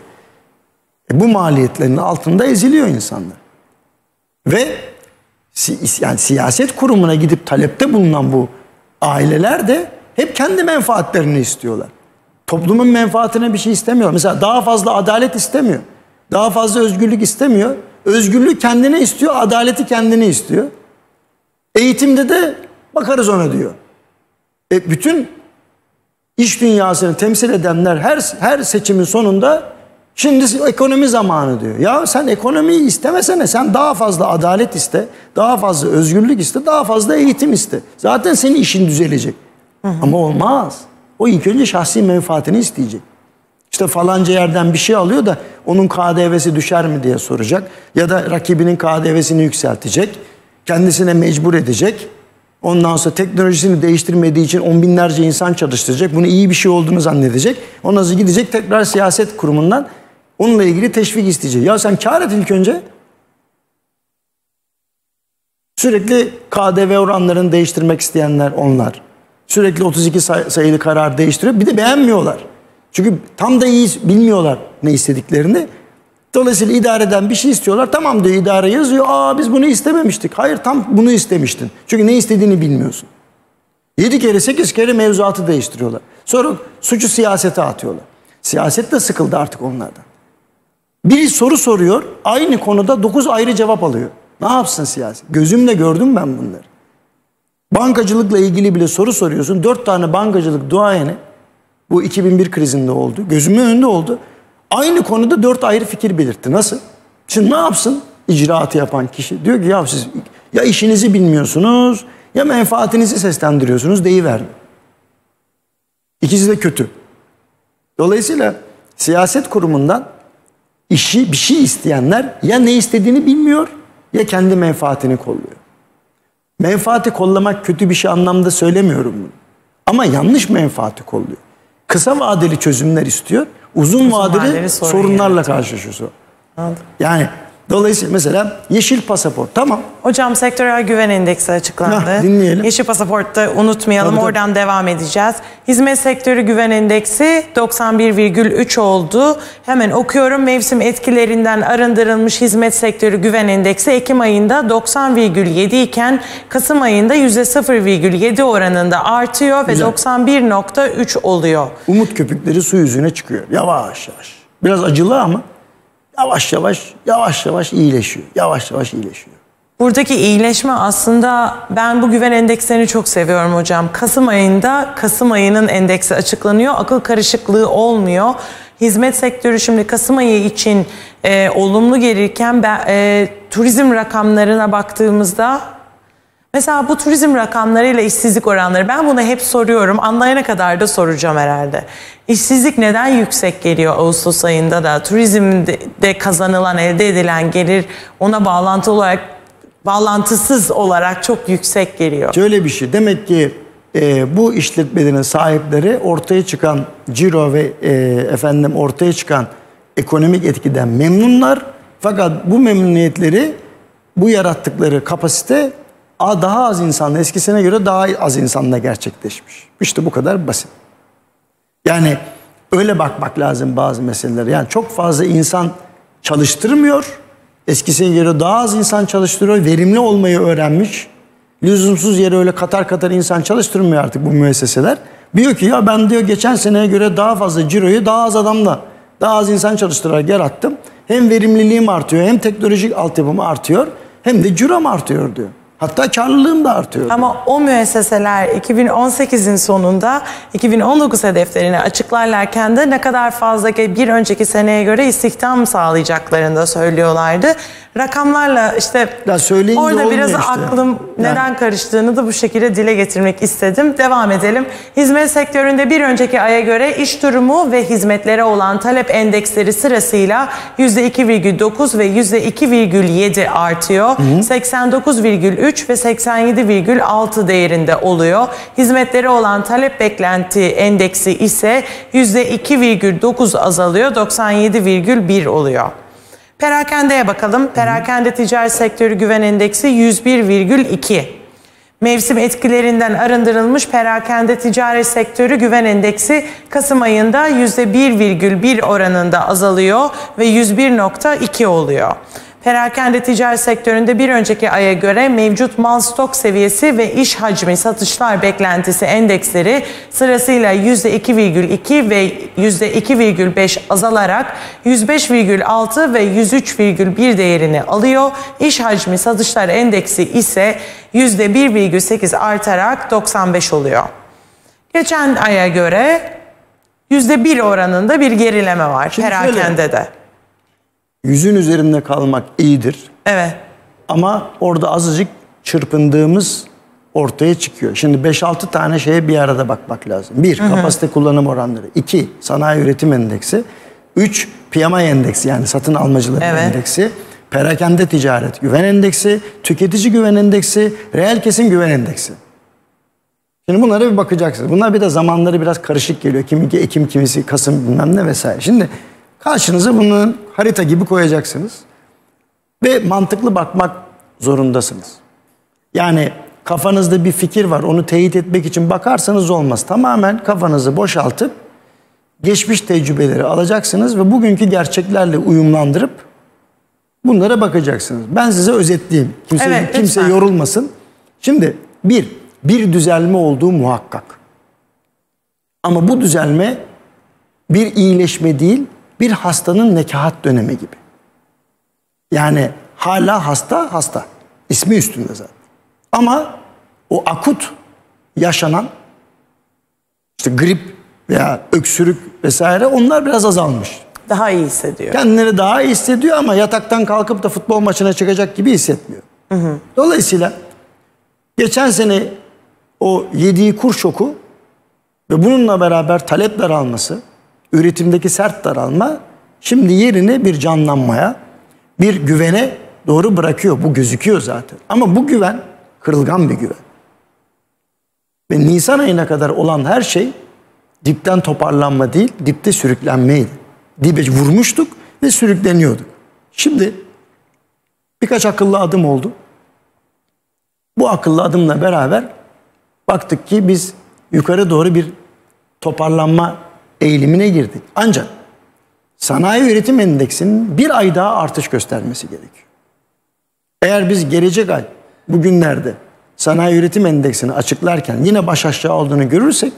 E bu maliyetlerin altında eziliyor insanlar. Ve yani siyaset kurumuna gidip talepte bulunan bu aileler de hep kendi menfaatlerini istiyorlar. Toplumun menfaatine bir şey istemiyor. Mesela daha fazla adalet istemiyor. Daha fazla özgürlük istemiyor. Özgürlük kendine istiyor, adaleti kendine istiyor. Eğitimde de bakarız ona diyor. E bütün iş dünyasını temsil edenler her her seçimin sonunda şimdi ekonomi zamanı diyor. Ya sen ekonomiyi istemesene sen daha fazla adalet iste, daha fazla özgürlük iste, daha fazla eğitim iste. Zaten senin işin düzelecek. Hı hı. Ama olmaz. O ilk önce şahsi menfaatini isteyecek. İşte falanca yerden bir şey alıyor da onun KDV'si düşer mi diye soracak. Ya da rakibinin KDV'sini yükseltecek. Kendisine mecbur edecek. Ondan sonra teknolojisini değiştirmediği için on binlerce insan çalıştıracak. Bunu iyi bir şey olduğunu zannedecek. Ondan sonra gidecek tekrar siyaset kurumundan onunla ilgili teşvik isteyecek. Ya sen kar et ilk önce. Sürekli KDV oranlarını değiştirmek isteyenler onlar. Sürekli 32 sayılı karar değiştiriyor. Bir de beğenmiyorlar. Çünkü tam da iyi bilmiyorlar ne istediklerini. Dolayısıyla idareden bir şey istiyorlar. Tamam diyor idare yazıyor. Aa biz bunu istememiştik. Hayır tam bunu istemiştin. Çünkü ne istediğini bilmiyorsun. Yedi kere sekiz kere mevzuatı değiştiriyorlar. Sonra suçu siyasete atıyorlar. Siyaset de sıkıldı artık onlardan. Biri soru soruyor. Aynı konuda dokuz ayrı cevap alıyor. Ne yapsın siyaset? Gözümle gördüm ben bunları. Bankacılıkla ilgili bile soru soruyorsun. Dört tane bankacılık duayeni bu 2001 krizinde oldu. Gözümün önünde oldu. Aynı konuda dört ayrı fikir belirtti. Nasıl? Şimdi ne yapsın icraatı yapan kişi? Diyor ki ya siz ya işinizi bilmiyorsunuz ya menfaatinizi seslendiriyorsunuz deyiver. İkisi de kötü. Dolayısıyla siyaset kurumundan işi bir şey isteyenler ya ne istediğini bilmiyor ya kendi menfaatini kolluyor. Menfaati kollamak kötü bir şey anlamda söylemiyorum bunu. Ama yanlış menfaati kolluyor. Kısa vadeli çözümler istiyor. Uzun, uzun vadeli, sorun sorunlarla yaratıyor. karşılaşıyor. Anladım. Yani Dolayısıyla mesela yeşil pasaport tamam. Hocam sektörel güven endeksi açıklandı. Heh, dinleyelim. Yeşil pasaportta unutmayalım tabii, oradan tabii. devam edeceğiz. Hizmet sektörü güven endeksi 91,3 oldu. Hemen okuyorum mevsim etkilerinden arındırılmış hizmet sektörü güven endeksi Ekim ayında 90,7 iken Kasım ayında %0,7 oranında artıyor Güzel. ve 91,3 oluyor. Umut köpükleri su yüzüne çıkıyor yavaş yavaş. Biraz acılı ama yavaş yavaş yavaş yavaş iyileşiyor. Yavaş yavaş iyileşiyor. Buradaki iyileşme aslında ben bu güven endekslerini çok seviyorum hocam. Kasım ayında Kasım ayının endeksi açıklanıyor. Akıl karışıklığı olmuyor. Hizmet sektörü şimdi Kasım ayı için e, olumlu gelirken ben, e, turizm rakamlarına baktığımızda Mesela bu turizm rakamlarıyla işsizlik oranları ben bunu hep soruyorum. Anlayana kadar da soracağım herhalde. İşsizlik neden yüksek geliyor Ağustos ayında da? Turizmde kazanılan, elde edilen gelir ona bağlantı olarak bağlantısız olarak çok yüksek geliyor. Şöyle bir şey. Demek ki e, bu işletmelerin sahipleri ortaya çıkan ciro ve e, efendim ortaya çıkan ekonomik etkiden memnunlar. Fakat bu memnuniyetleri bu yarattıkları kapasite daha az insanla eskisine göre daha az insanla gerçekleşmiş. İşte bu kadar basit. Yani öyle bakmak lazım bazı meselelere. Yani çok fazla insan çalıştırmıyor. Eskisine göre daha az insan çalıştırıyor. Verimli olmayı öğrenmiş. Lüzumsuz yere öyle katar katar insan çalıştırmıyor artık bu müesseseler. Diyor ki ya ben diyor geçen seneye göre daha fazla ciroyu daha az adamla daha az insan çalıştırarak yarattım. Hem verimliliğim artıyor hem teknolojik altyapım artıyor hem de cirom artıyor diyor. Hatta karlılığım da artıyor. Ama o müesseseler 2018'in sonunda 2019 hedeflerini açıklarlarken de ne kadar fazla bir önceki seneye göre istihdam sağlayacaklarını da söylüyorlardı rakamlarla işte ya orada biraz işte. aklım neden yani. karıştığını da bu şekilde dile getirmek istedim. Devam edelim. Hizmet sektöründe bir önceki aya göre iş durumu ve hizmetlere olan talep endeksleri sırasıyla %2,9 ve %2,7 artıyor. Hı hı. 89,3 ve 87,6 değerinde oluyor. Hizmetlere olan talep beklenti endeksi ise %2,9 azalıyor, 97,1 oluyor. Perakendeye bakalım. Perakende ticaret sektörü güven endeksi 101,2. Mevsim etkilerinden arındırılmış perakende ticaret sektörü güven endeksi Kasım ayında %1,1 oranında azalıyor ve 101.2 oluyor. Perakende ticaret sektöründe bir önceki aya göre mevcut mal stok seviyesi ve iş hacmi satışlar beklentisi endeksleri sırasıyla %2,2 ve %2,5 azalarak 105,6 ve 103,1 değerini alıyor. İş hacmi satışlar endeksi ise %1,8 artarak 95 oluyor. Geçen aya göre %1 oranında bir gerileme var Şimdi perakende de. Yüzün üzerinde kalmak iyidir. Evet. Ama orada azıcık çırpındığımız ortaya çıkıyor. Şimdi 5-6 tane şeye bir arada bakmak lazım. Bir, kapasite kullanım oranları. İki, sanayi üretim endeksi. Üç, PMI endeksi yani satın almacılar Evet. endeksi. Perakende ticaret güven endeksi, tüketici güven endeksi, reel kesim güven endeksi. Şimdi bunlara bir bakacaksınız. Bunlar bir de zamanları biraz karışık geliyor. Kimisi Ekim, kimisi Kasım bilmem ne vesaire. Şimdi karşınıza bunun harita gibi koyacaksınız. Ve mantıklı bakmak zorundasınız. Yani kafanızda bir fikir var. Onu teyit etmek için bakarsanız olmaz. Tamamen kafanızı boşaltıp geçmiş tecrübeleri alacaksınız ve bugünkü gerçeklerle uyumlandırıp bunlara bakacaksınız. Ben size özetleyeyim. Kimse, Evet, kimse lütfen. yorulmasın. Şimdi bir, bir düzelme olduğu muhakkak. Ama bu düzelme bir iyileşme değil, bir hastanın nekahat dönemi gibi. Yani hala hasta hasta. İsmi üstünde zaten. Ama o akut yaşanan işte grip veya öksürük vesaire onlar biraz azalmış. Daha iyi hissediyor. Kendileri daha iyi hissediyor ama yataktan kalkıp da futbol maçına çıkacak gibi hissetmiyor. Dolayısıyla geçen sene o yediği kur şoku ve bununla beraber talep daralması, üretimdeki sert daralma şimdi yerini bir canlanmaya, bir güvene doğru bırakıyor. Bu gözüküyor zaten. Ama bu güven kırılgan bir güven. Ve Nisan ayına kadar olan her şey dipten toparlanma değil, dipte sürüklenmeydi. Dibe vurmuştuk ve sürükleniyorduk. Şimdi birkaç akıllı adım oldu. Bu akıllı adımla beraber baktık ki biz yukarı doğru bir toparlanma eğilimine girdik. Ancak sanayi üretim endeksinin bir ay daha artış göstermesi gerekiyor. Eğer biz gelecek ay bugünlerde sanayi üretim endeksini açıklarken yine baş aşağı olduğunu görürsek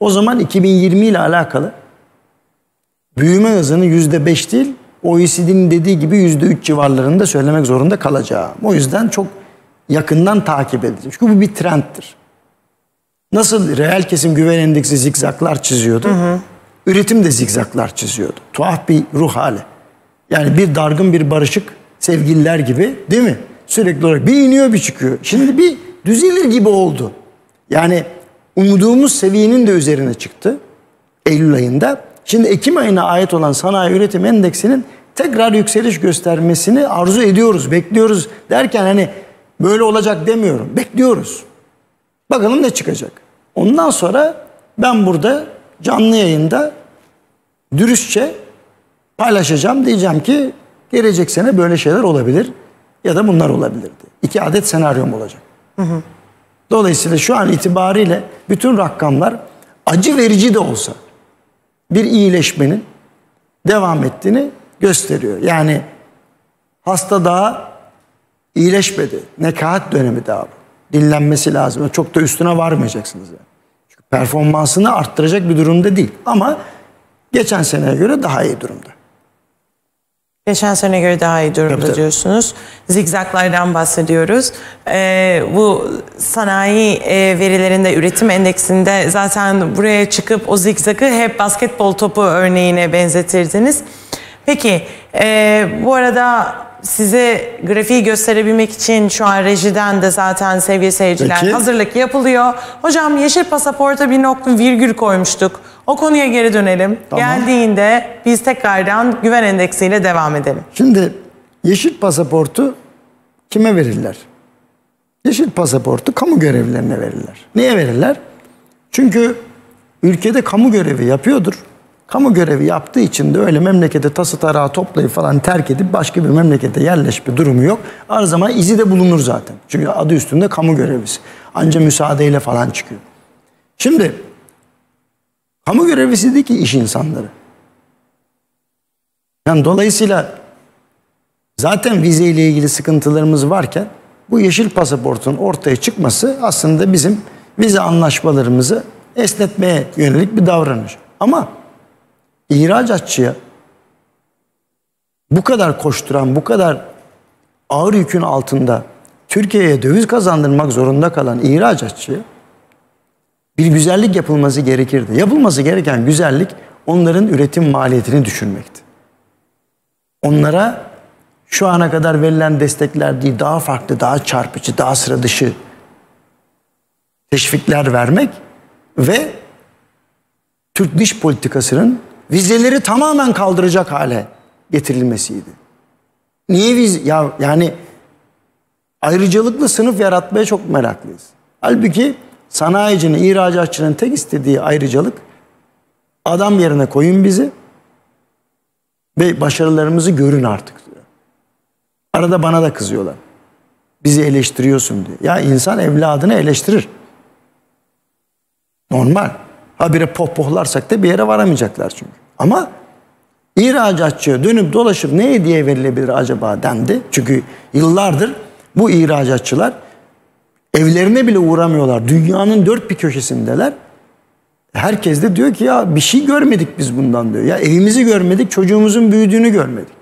o zaman 2020 ile alakalı büyüme hızını yüzde beş değil OECD'nin dediği gibi yüzde üç civarlarında söylemek zorunda kalacağım. O yüzden çok yakından takip edeceğiz. Çünkü bu bir trendtir. Nasıl reel kesim güven endeksi zikzaklar çiziyordu. Üretim de zikzaklar çiziyordu. Tuhaf bir ruh hali. Yani bir dargın bir barışık sevgililer gibi değil mi? Sürekli olarak bir iniyor bir çıkıyor. Şimdi bir düzelir gibi oldu. Yani umduğumuz seviyenin de üzerine çıktı. Eylül ayında. Şimdi Ekim ayına ait olan sanayi üretim endeksinin tekrar yükseliş göstermesini arzu ediyoruz, bekliyoruz derken hani böyle olacak demiyorum. Bekliyoruz. Bakalım ne çıkacak. Ondan sonra ben burada canlı yayında dürüstçe paylaşacağım. Diyeceğim ki gelecek sene böyle şeyler olabilir ya da bunlar olabilirdi. İki adet senaryom olacak. Dolayısıyla şu an itibariyle bütün rakamlar acı verici de olsa bir iyileşmenin devam ettiğini gösteriyor. Yani hasta daha iyileşmedi. Nekaat dönemi daha bu. Dinlenmesi lazım. Çok da üstüne varmayacaksınız yani. Çünkü performansını arttıracak bir durumda değil. Ama geçen seneye göre daha iyi durumda. Geçen sene göre daha iyi durumda Tabii, diyorsunuz. Zigzaklardan bahsediyoruz. Ee, bu sanayi e, verilerinde, üretim endeksinde zaten buraya çıkıp o zigzagı hep basketbol topu örneğine benzetirdiniz. Peki e, bu arada size grafiği gösterebilmek için şu an rejiden de zaten sevgili seyirciler Peki. hazırlık yapılıyor. Hocam yeşil pasaporta bir nokta virgül koymuştuk. O konuya geri dönelim. Tamam. Geldiğinde biz tekrardan güven endeksiyle devam edelim. Şimdi yeşil pasaportu kime verirler? Yeşil pasaportu kamu görevlilerine verirler. Niye verirler? Çünkü ülkede kamu görevi yapıyordur. Kamu görevi yaptığı için de öyle memlekete tası tarağı toplayıp falan terk edip başka bir memlekete yerleşme durumu yok. Her zaman izi de bulunur zaten. Çünkü adı üstünde kamu görevlisi. Anca müsaadeyle falan çıkıyor. Şimdi kamu görevlisi değil ki iş insanları. Yani dolayısıyla Zaten vize ile ilgili sıkıntılarımız varken bu yeşil pasaportun ortaya çıkması aslında bizim vize anlaşmalarımızı esnetmeye yönelik bir davranış. Ama ihracatçıya bu kadar koşturan, bu kadar ağır yükün altında Türkiye'ye döviz kazandırmak zorunda kalan ihracatçıya bir güzellik yapılması gerekirdi. Yapılması gereken güzellik onların üretim maliyetini düşürmekti. Onlara şu ana kadar verilen destekler değil, daha farklı, daha çarpıcı, daha sıra dışı teşvikler vermek ve Türk dış politikasının vizeleri tamamen kaldıracak hale getirilmesiydi. Niye viz ya yani ayrıcalıklı sınıf yaratmaya çok meraklıyız. Halbuki sanayicinin, ihracatçının tek istediği ayrıcalık adam yerine koyun bizi ve başarılarımızı görün artık diyor. Arada bana da kızıyorlar. Bizi eleştiriyorsun diyor. Ya insan evladını eleştirir. Normal. Habire pohpohlarsak da bir yere varamayacaklar çünkü. Ama ihracatçıya dönüp dolaşıp ne hediye verilebilir acaba dendi. Çünkü yıllardır bu ihracatçılar evlerine bile uğramıyorlar. Dünyanın dört bir köşesindeler. Herkes de diyor ki ya bir şey görmedik biz bundan diyor. Ya evimizi görmedik, çocuğumuzun büyüdüğünü görmedik.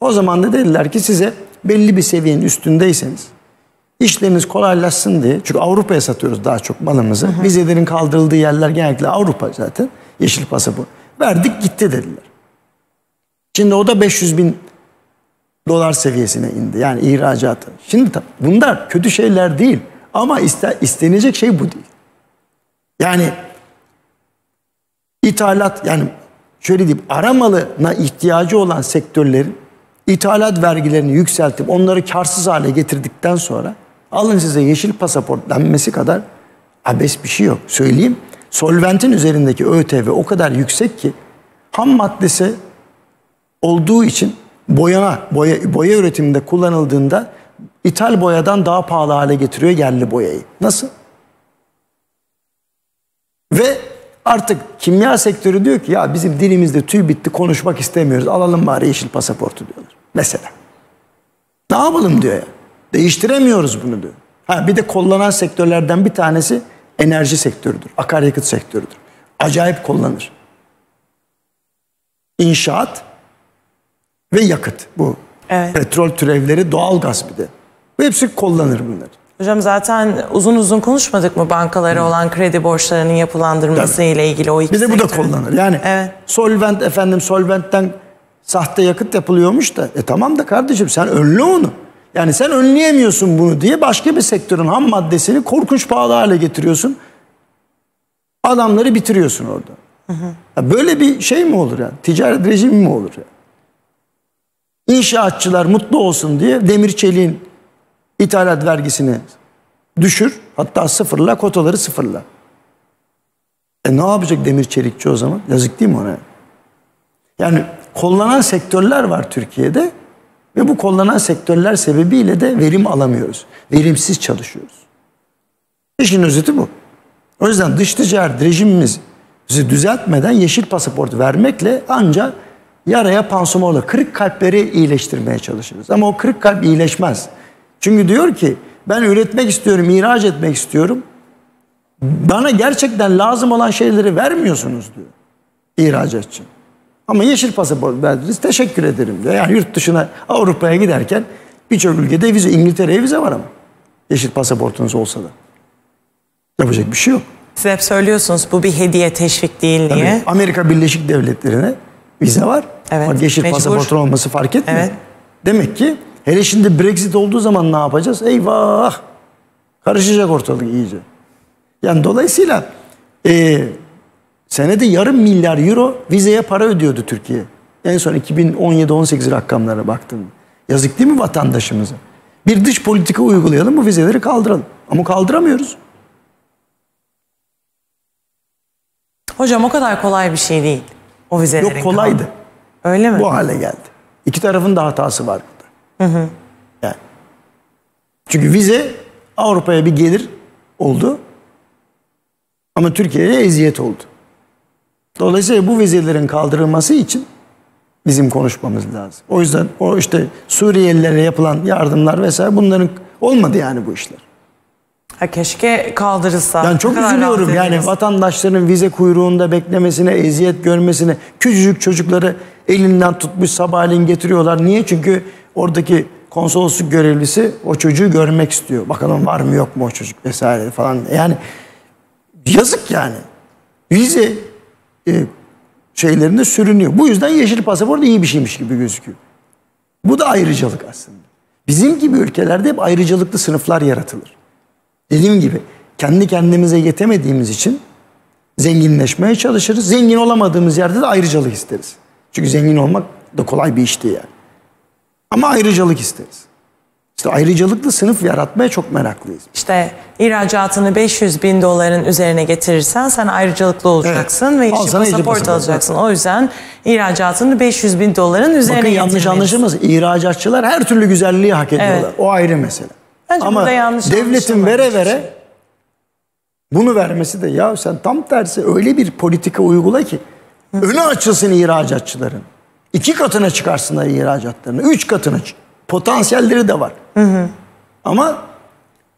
O zaman da dediler ki size belli bir seviyenin üstündeyseniz işleriniz kolaylaşsın diye. Çünkü Avrupa'ya satıyoruz daha çok malımızı. Hı hı. Vizelerin kaldırıldığı yerler genellikle Avrupa zaten. Yeşil pasaport. Verdik gitti dediler. Şimdi o da 500 bin dolar seviyesine indi. Yani ihracatı. Şimdi bunlar kötü şeyler değil. Ama iste, istenecek şey bu değil. Yani ithalat yani şöyle diyeyim aramalına ihtiyacı olan sektörlerin ithalat vergilerini yükseltip onları karsız hale getirdikten sonra alın size yeşil pasaport denmesi kadar abes bir şey yok. Söyleyeyim. Solventin üzerindeki ÖTV o kadar yüksek ki ham maddesi olduğu için boyana, boya, boya üretiminde kullanıldığında ithal boyadan daha pahalı hale getiriyor yerli boyayı. Nasıl? Ve artık kimya sektörü diyor ki ya bizim dilimizde tüy bitti konuşmak istemiyoruz. Alalım bari yeşil pasaportu diyorlar. Mesela. Ne yapalım diyor ya. Değiştiremiyoruz bunu diyor. Ha, bir de kullanan sektörlerden bir tanesi enerji sektörüdür. Akaryakıt sektörüdür. Acayip kullanır. İnşaat ve yakıt bu. Evet. Petrol türevleri, doğal gaz bir de. Bu hepsi kullanır bunları. Hocam zaten uzun uzun konuşmadık mı bankalara olan kredi borçlarının yapılandırması Tabii. ile ilgili o iki Bir de bu da kullanır. Yani evet. solvent efendim solventten sahte yakıt yapılıyormuş da e tamam da kardeşim sen önle onu. Yani sen önleyemiyorsun bunu diye başka bir sektörün ham maddesini korkunç pahalı hale getiriyorsun. Adamları bitiriyorsun orada. Hı hı. Böyle bir şey mi olur yani? Ticaret rejimi mi olur yani? İnşaatçılar mutlu olsun diye demir çeliğin ithalat vergisini düşür. Hatta sıfırla, kotaları sıfırla. E ne yapacak demir çelikçi o zaman? Yazık değil mi ona? Yani kollanan sektörler var Türkiye'de ve bu kollanan sektörler sebebiyle de verim alamıyoruz. Verimsiz çalışıyoruz. İşin özeti bu. O yüzden dış ticaret rejimimizi düzeltmeden yeşil pasaport vermekle ancak yaraya pansuman olur. Kırık kalpleri iyileştirmeye çalışırız. Ama o kırık kalp iyileşmez. Çünkü diyor ki ben üretmek istiyorum, ihraç etmek istiyorum. Bana gerçekten lazım olan şeyleri vermiyorsunuz diyor ihracatçı. Ama yeşil pasaport verdiniz teşekkür ederim diyor. Yani yurt dışına Avrupa'ya giderken birçok ülkede vize, İngiltere'ye vize var ama. Yeşil pasaportunuz olsa da. Yapacak bir şey yok. Siz hep söylüyorsunuz bu bir hediye teşvik değil diye. Tabii, Amerika Birleşik Devletleri'ne vize var. Evet, Bak yeşil mecbur. pasaportun olması fark etmiyor. Evet. Demek ki hele şimdi Brexit olduğu zaman ne yapacağız? Eyvah! Karışacak ortalık iyice. Yani dolayısıyla e, senede yarım milyar euro vizeye para ödüyordu Türkiye. En son 2017-18 rakamlara baktım. Yazık değil mi vatandaşımıza? Bir dış politika uygulayalım bu vizeleri kaldıralım. Ama kaldıramıyoruz. Hocam o kadar kolay bir şey değil. O vizelerin Yok kolaydı. Kaldı. Öyle mi? Bu hale geldi. İki tarafın da hatası var burada. Hı hı. Yani. Çünkü vize Avrupa'ya bir gelir oldu. Ama Türkiye'ye eziyet oldu. Dolayısıyla bu vizelerin kaldırılması için bizim konuşmamız lazım. O yüzden o işte Suriyelilere yapılan yardımlar vesaire bunların olmadı yani bu işler. Ha, keşke kaldırılsa. Ben çok üzülüyorum yani vatandaşların vize kuyruğunda beklemesine, eziyet görmesine, küçücük çocukları elinden tutmuş sabahleyin getiriyorlar. Niye? Çünkü oradaki konsolosluk görevlisi o çocuğu görmek istiyor. Bakalım var mı yok mu o çocuk vesaire falan. Yani yazık yani. Vize e, şeylerinde sürünüyor. Bu yüzden yeşil pasaport iyi bir şeymiş gibi gözüküyor. Bu da ayrıcalık aslında. Bizim gibi ülkelerde hep ayrıcalıklı sınıflar yaratılır. Dediğim gibi kendi kendimize yetemediğimiz için zenginleşmeye çalışırız. Zengin olamadığımız yerde de ayrıcalık isteriz. Çünkü zengin olmak da kolay bir iş değil yani. Ama ayrıcalık isteriz. İşte ayrıcalıklı sınıf yaratmaya çok meraklıyız. İşte ihracatını 500 bin doların üzerine getirirsen sen ayrıcalıklı olacaksın Evet. ve yeşil pasaport pasaport. alacaksın. O yüzden ihracatını 500 bin doların üzerine Bakın yanlış anlaşılmasın. İhracatçılar her türlü güzelliği hak ediyorlar. Evet. O ayrı mesele. Bence Ama devletin vere bir şey. vere bunu vermesi de ya sen tam tersi öyle bir politika uygula ki önü açılsın ihracatçıların. İki katına çıkarsınlar ihracatlarını. Üç katına. çı- Potansiyelleri de var. Ama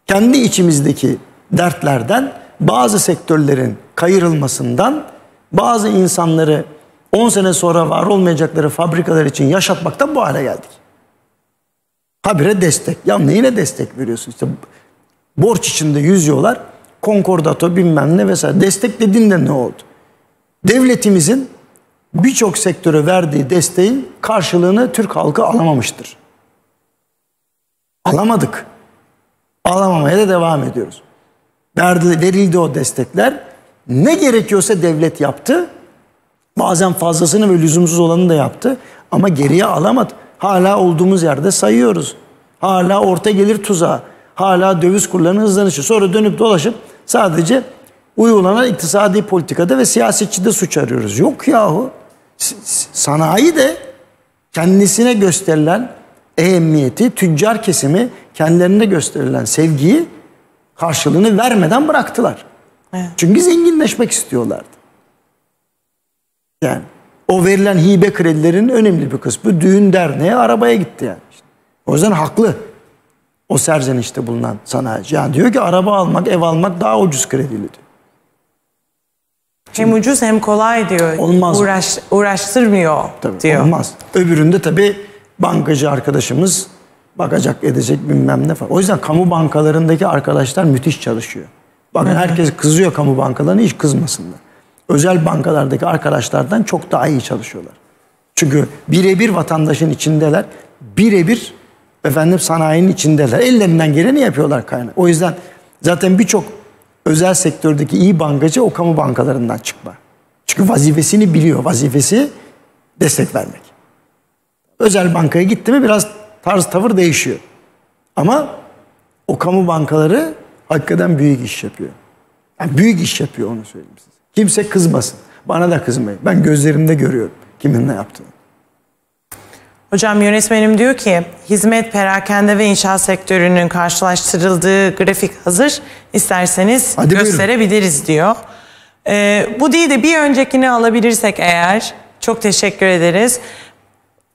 kendi içimizdeki dertlerden bazı sektörlerin kayırılmasından bazı insanları 10 sene sonra var olmayacakları fabrikalar için yaşatmaktan bu hale geldik. Habire destek. Ya neyine destek veriyorsun? İşte borç içinde yüzüyorlar. Konkordato bilmem ne vesaire. Destek dediğinde ne oldu? Devletimizin birçok sektöre verdiği desteğin karşılığını Türk halkı alamamıştır. Alamadık. Alamamaya da devam ediyoruz. Verdi, verildi o destekler. Ne gerekiyorsa devlet yaptı. Bazen fazlasını ve lüzumsuz olanı da yaptı. Ama geriye alamadı. Hala olduğumuz yerde sayıyoruz. Hala orta gelir tuzağı. Hala döviz kurlarının hızlanışı. Sonra dönüp dolaşıp sadece uygulanan iktisadi politikada ve siyasetçide suç arıyoruz. Yok yahu. Sanayi de kendisine gösterilen ehemmiyeti, tüccar kesimi kendilerine gösterilen sevgiyi karşılığını vermeden bıraktılar. Çünkü zenginleşmek istiyorlardı. Yani o verilen hibe kredilerin önemli bir kısmı düğün derneğe arabaya gitti yani. İşte. O yüzden haklı o serzenişte bulunan sanayici. Yani diyor ki araba almak, ev almak daha ucuz kredili diyor. Hem ucuz hem kolay diyor. Olmaz. Uğraş, uğraştırmıyor Tabii diyor. olmaz. Öbüründe tabii bankacı arkadaşımız bakacak edecek bilmem ne falan. O yüzden kamu bankalarındaki arkadaşlar müthiş çalışıyor. Bakın herkes kızıyor kamu bankalarına hiç kızmasınlar. Özel bankalardaki arkadaşlardan çok daha iyi çalışıyorlar. Çünkü birebir vatandaşın içindeler. Birebir efendim sanayinin içindeler. Ellerinden geleni yapıyorlar kaynak. O yüzden zaten birçok özel sektördeki iyi bankacı o kamu bankalarından çıkma. Çünkü vazifesini biliyor. Vazifesi destek vermek. Özel bankaya gitti mi biraz tarz tavır değişiyor. Ama o kamu bankaları hakikaten büyük iş yapıyor. Yani büyük iş yapıyor onu söyleyeyim size. Kimse kızmasın. Bana da kızmayın. Ben gözlerimde görüyorum kimin ne yaptığını. Hocam yönetmenim diyor ki hizmet, perakende ve inşaat sektörünün karşılaştırıldığı grafik hazır. İsterseniz Hadi buyurun. gösterebiliriz diyor. Ee, bu değil de bir öncekini alabilirsek eğer çok teşekkür ederiz.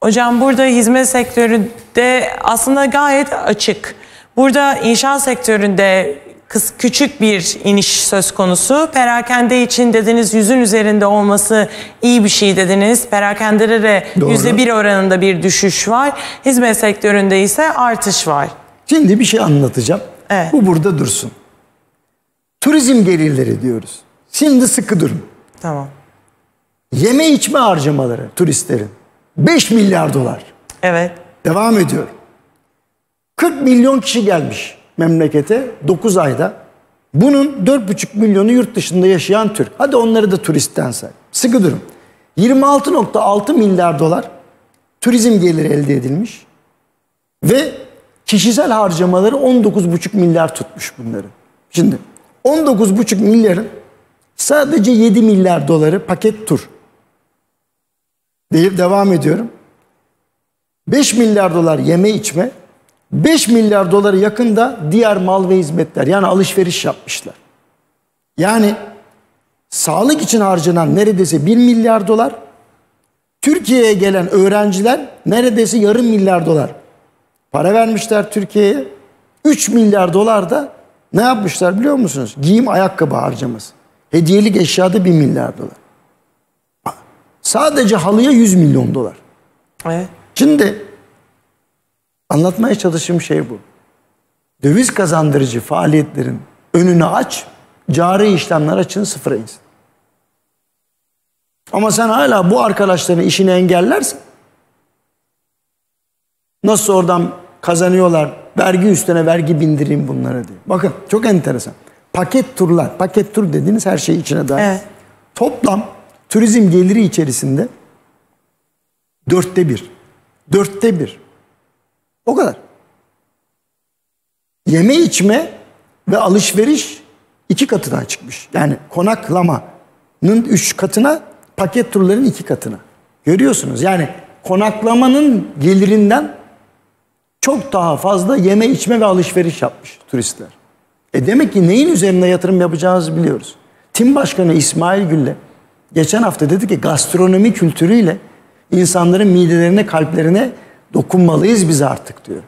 Hocam burada hizmet sektöründe aslında gayet açık. Burada inşaat sektöründe kıs- küçük bir iniş söz konusu. Perakende için dediniz yüzün üzerinde olması iyi bir şey dediniz. Perakendede de Doğru. yüzde bir oranında bir düşüş var. Hizmet sektöründe ise artış var. Şimdi bir şey anlatacağım. Evet. Bu burada dursun. Turizm gelirleri diyoruz. Şimdi sıkı durun. Tamam. Yeme içme harcamaları turistlerin. 5 milyar dolar. Evet. Devam ediyor. 40 milyon kişi gelmiş memlekete 9 ayda. Bunun 4,5 milyonu yurt dışında yaşayan Türk. Hadi onları da turistten say. Sıkı durun. 26.6 milyar dolar turizm geliri elde edilmiş. Ve kişisel harcamaları 19,5 milyar tutmuş bunların. Şimdi 19,5 milyarın sadece 7 milyar doları paket tur. Deyip devam ediyorum. 5 milyar dolar yeme içme, 5 milyar doları yakında diğer mal ve hizmetler yani alışveriş yapmışlar. Yani sağlık için harcanan neredeyse 1 milyar dolar, Türkiye'ye gelen öğrenciler neredeyse yarım milyar dolar para vermişler Türkiye'ye. 3 milyar dolar da ne yapmışlar biliyor musunuz? Giyim ayakkabı harcaması. Hediyelik eşyada 1 milyar dolar. Sadece halıya 100 milyon dolar. Evet. Şimdi anlatmaya çalıştığım şey bu. Döviz kazandırıcı faaliyetlerin önünü aç, cari işlemler açın sıfıra insin. Ama sen hala bu arkadaşların işini engellersin. Nasıl oradan kazanıyorlar, vergi üstüne vergi bindireyim bunlara diye. Bakın çok enteresan. Paket turlar, paket tur dediğiniz her şey içine dahil. Evet. Toplam turizm geliri içerisinde dörtte bir. Dörtte bir. O kadar. Yeme içme ve alışveriş iki katına çıkmış. Yani konaklamanın üç katına, paket turların iki katına. Görüyorsunuz yani konaklamanın gelirinden çok daha fazla yeme içme ve alışveriş yapmış turistler. E demek ki neyin üzerine yatırım yapacağımızı biliyoruz. Tim Başkanı İsmail Gülle geçen hafta dedi ki gastronomi kültürüyle insanların midelerine, kalplerine dokunmalıyız biz artık diyor.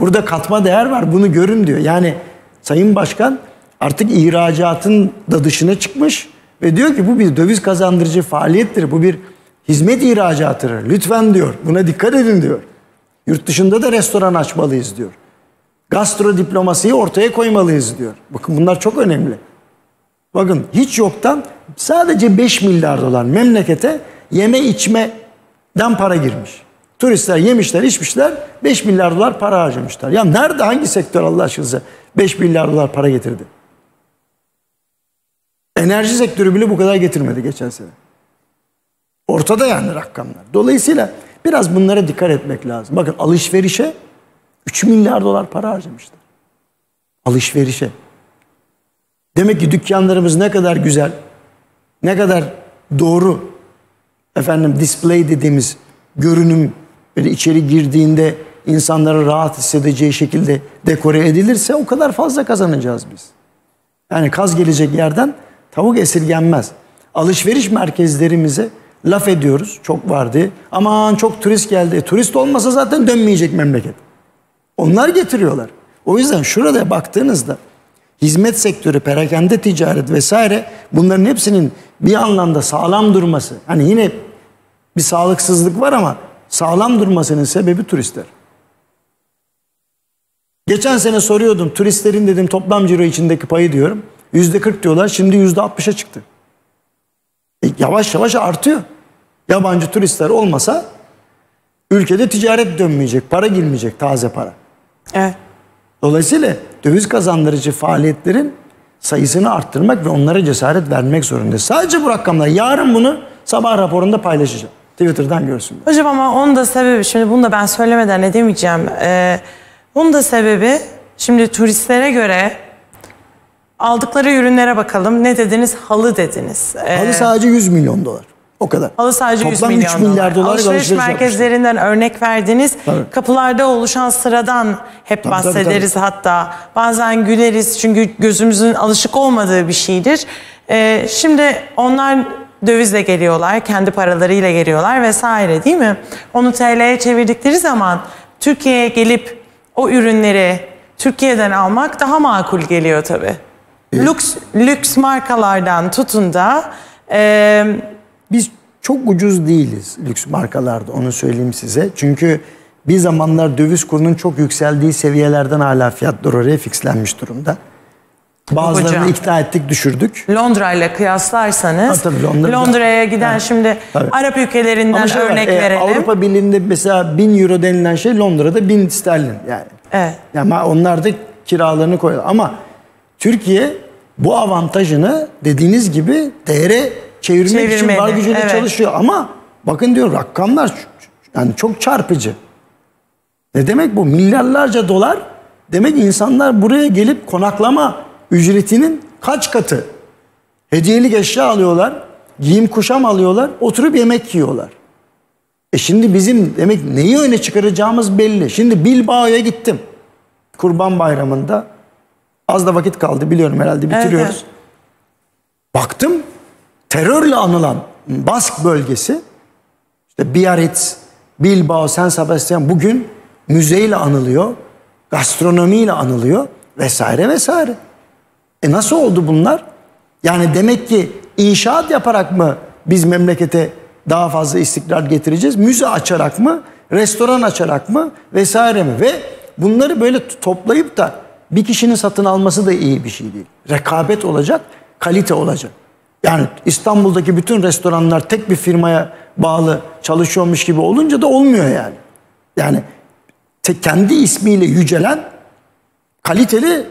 Burada katma değer var bunu görün diyor. Yani Sayın Başkan artık ihracatın da dışına çıkmış ve diyor ki bu bir döviz kazandırıcı faaliyettir. Bu bir hizmet ihracatıdır. Lütfen diyor buna dikkat edin diyor. Yurt dışında da restoran açmalıyız diyor. Gastro diplomasiyi ortaya koymalıyız diyor. Bakın bunlar çok önemli. Bakın hiç yoktan sadece 5 milyar dolar memlekete yeme içmeden para girmiş. Turistler yemişler içmişler 5 milyar dolar para harcamışlar. Ya nerede hangi sektör Allah aşkınıza 5 milyar dolar para getirdi? Enerji sektörü bile bu kadar getirmedi geçen sene. Ortada yani rakamlar. Dolayısıyla biraz bunlara dikkat etmek lazım. Bakın alışverişe 3 milyar dolar para harcamışlar. Alışverişe. Demek ki dükkanlarımız ne kadar güzel, ne kadar doğru efendim display dediğimiz görünüm böyle içeri girdiğinde insanlara rahat hissedeceği şekilde dekore edilirse o kadar fazla kazanacağız biz. Yani kaz gelecek yerden tavuk esirgenmez. Alışveriş merkezlerimize laf ediyoruz. Çok vardı. Aman çok turist geldi. Turist olmasa zaten dönmeyecek memleket. Onlar getiriyorlar. O yüzden şurada baktığınızda hizmet sektörü, perakende ticaret vesaire bunların hepsinin bir anlamda sağlam durması. Hani yine bir sağlıksızlık var ama sağlam durmasının sebebi turistler. Geçen sene soruyordum turistlerin dedim toplam ciro içindeki payı diyorum. Yüzde 40 diyorlar şimdi yüzde 60'a çıktı. E, yavaş yavaş artıyor. Yabancı turistler olmasa ülkede ticaret dönmeyecek, para girmeyecek, taze para. Evet. Dolayısıyla döviz kazandırıcı faaliyetlerin sayısını arttırmak ve onlara cesaret vermek zorunda. Sadece bu rakamlar. Yarın bunu sabah raporunda paylaşacağım. Twitter'dan görsünler. Hocam ama onun da sebebi, şimdi bunu da ben söylemeden edemeyeceğim. Ee, bunun da sebebi, şimdi turistlere göre aldıkları ürünlere bakalım. Ne dediniz? Halı dediniz. Ee, Halı sadece 100 milyon dolar. O kadar. Halı sadece Toplam 100 milyon 3 milyar dolar Alışveriş yapmışlar. merkezlerinden örnek verdiniz. Tabii. Kapılarda oluşan sıradan hep Tabii, tabii, bahsederiz hatta. Bazen güleriz çünkü gözümüzün alışık olmadığı bir şeydir. Ee, şimdi onlar dövizle geliyorlar, kendi paralarıyla geliyorlar vesaire değil mi? Onu TL'ye çevirdikleri zaman Türkiye'ye gelip o ürünleri Türkiye'den almak daha makul geliyor tabii. Lüks, lüks markalardan tutun da e, Biz çok ucuz değiliz lüks markalarda onu söyleyeyim size. Çünkü bir zamanlar döviz kurunun çok yükseldiği seviyelerden hala fiyatlar oraya fixlenmiş durumda. Bazılarını Hocam. ikna ettik, düşürdük. Londra ile kıyaslarsanız Londra'ya giden Ha, şimdi tabii. Arap ülkelerinden Ama şey var, örnek e, verelim. Avrupa Birliği'nde mesela 1000 euro denilen şey Londra'da 1000 sterlin yani. Evet. Yani onlar da kiralarını koyuyor. Ama Türkiye bu avantajını dediğiniz gibi değere çevirmek için Çevirmeli, var gücüyle evet. çalışıyor. Ama bakın diyor rakamlar yani çok çarpıcı. Ne demek bu? Milyarlarca dolar demek insanlar buraya gelip konaklama ücretinin kaç katı? Hediyelik eşya alıyorlar, giyim kuşam alıyorlar, oturup yemek yiyorlar. E şimdi bizim demek neyi öne çıkaracağımız belli. Şimdi Bilbao'ya gittim. Kurban Bayramı'nda. Az da vakit kaldı biliyorum herhalde bitiriyoruz. evet. Baktım terörle anılan Bask bölgesi İşte Biarritz, Bilbao, San Sebastian bugün müzeyle anılıyor, gastronomiyle anılıyor vesaire vesaire. E nasıl oldu bunlar? Yani demek ki inşaat yaparak mı biz memlekete daha fazla istikrar getireceğiz? Müze açarak mı? Restoran açarak mı? Vesaire mi? Ve bunları böyle toplayıp da bir kişinin satın alması da iyi bir şey değil. Rekabet olacak, kalite olacak. Yani İstanbul'daki bütün restoranlar tek bir firmaya bağlı çalışıyormuş gibi olunca da olmuyor yani. Yani kendi ismiyle yücelen kaliteli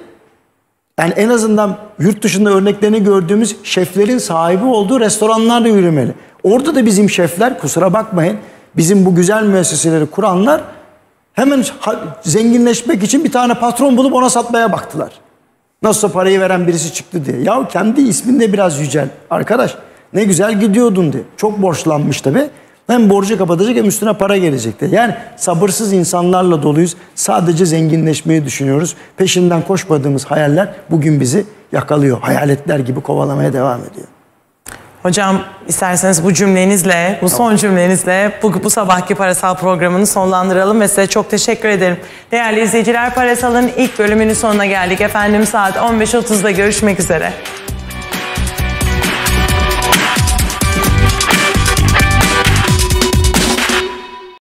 yani en azından yurt dışında örneklerini gördüğümüz şeflerin sahibi olduğu restoranlar da yürümeli. Orada da bizim şefler kusura bakmayın bizim bu güzel müesseseleri kuranlar hemen zenginleşmek için bir tane patron bulup ona satmaya baktılar. Nasılsa parayı veren birisi çıktı diye. Ya kendi isminde biraz yücel. Arkadaş ne güzel gidiyordun diye. Çok borçlanmış tabi. Hem borcu kapatacak hem üstüne para gelecekti. Yani sabırsız insanlarla doluyuz. Sadece zenginleşmeyi düşünüyoruz. Peşinden koşmadığımız hayaller bugün bizi yakalıyor. Hayaletler gibi kovalamaya devam ediyor. Hocam isterseniz bu cümlenizle, bu son cümlenizle bu, bu sabahki parasal programını sonlandıralım ve size çok teşekkür ederim. Değerli izleyiciler Parasal'ın ilk bölümünün sonuna geldik. Efendim saat 15.30'da görüşmek üzere.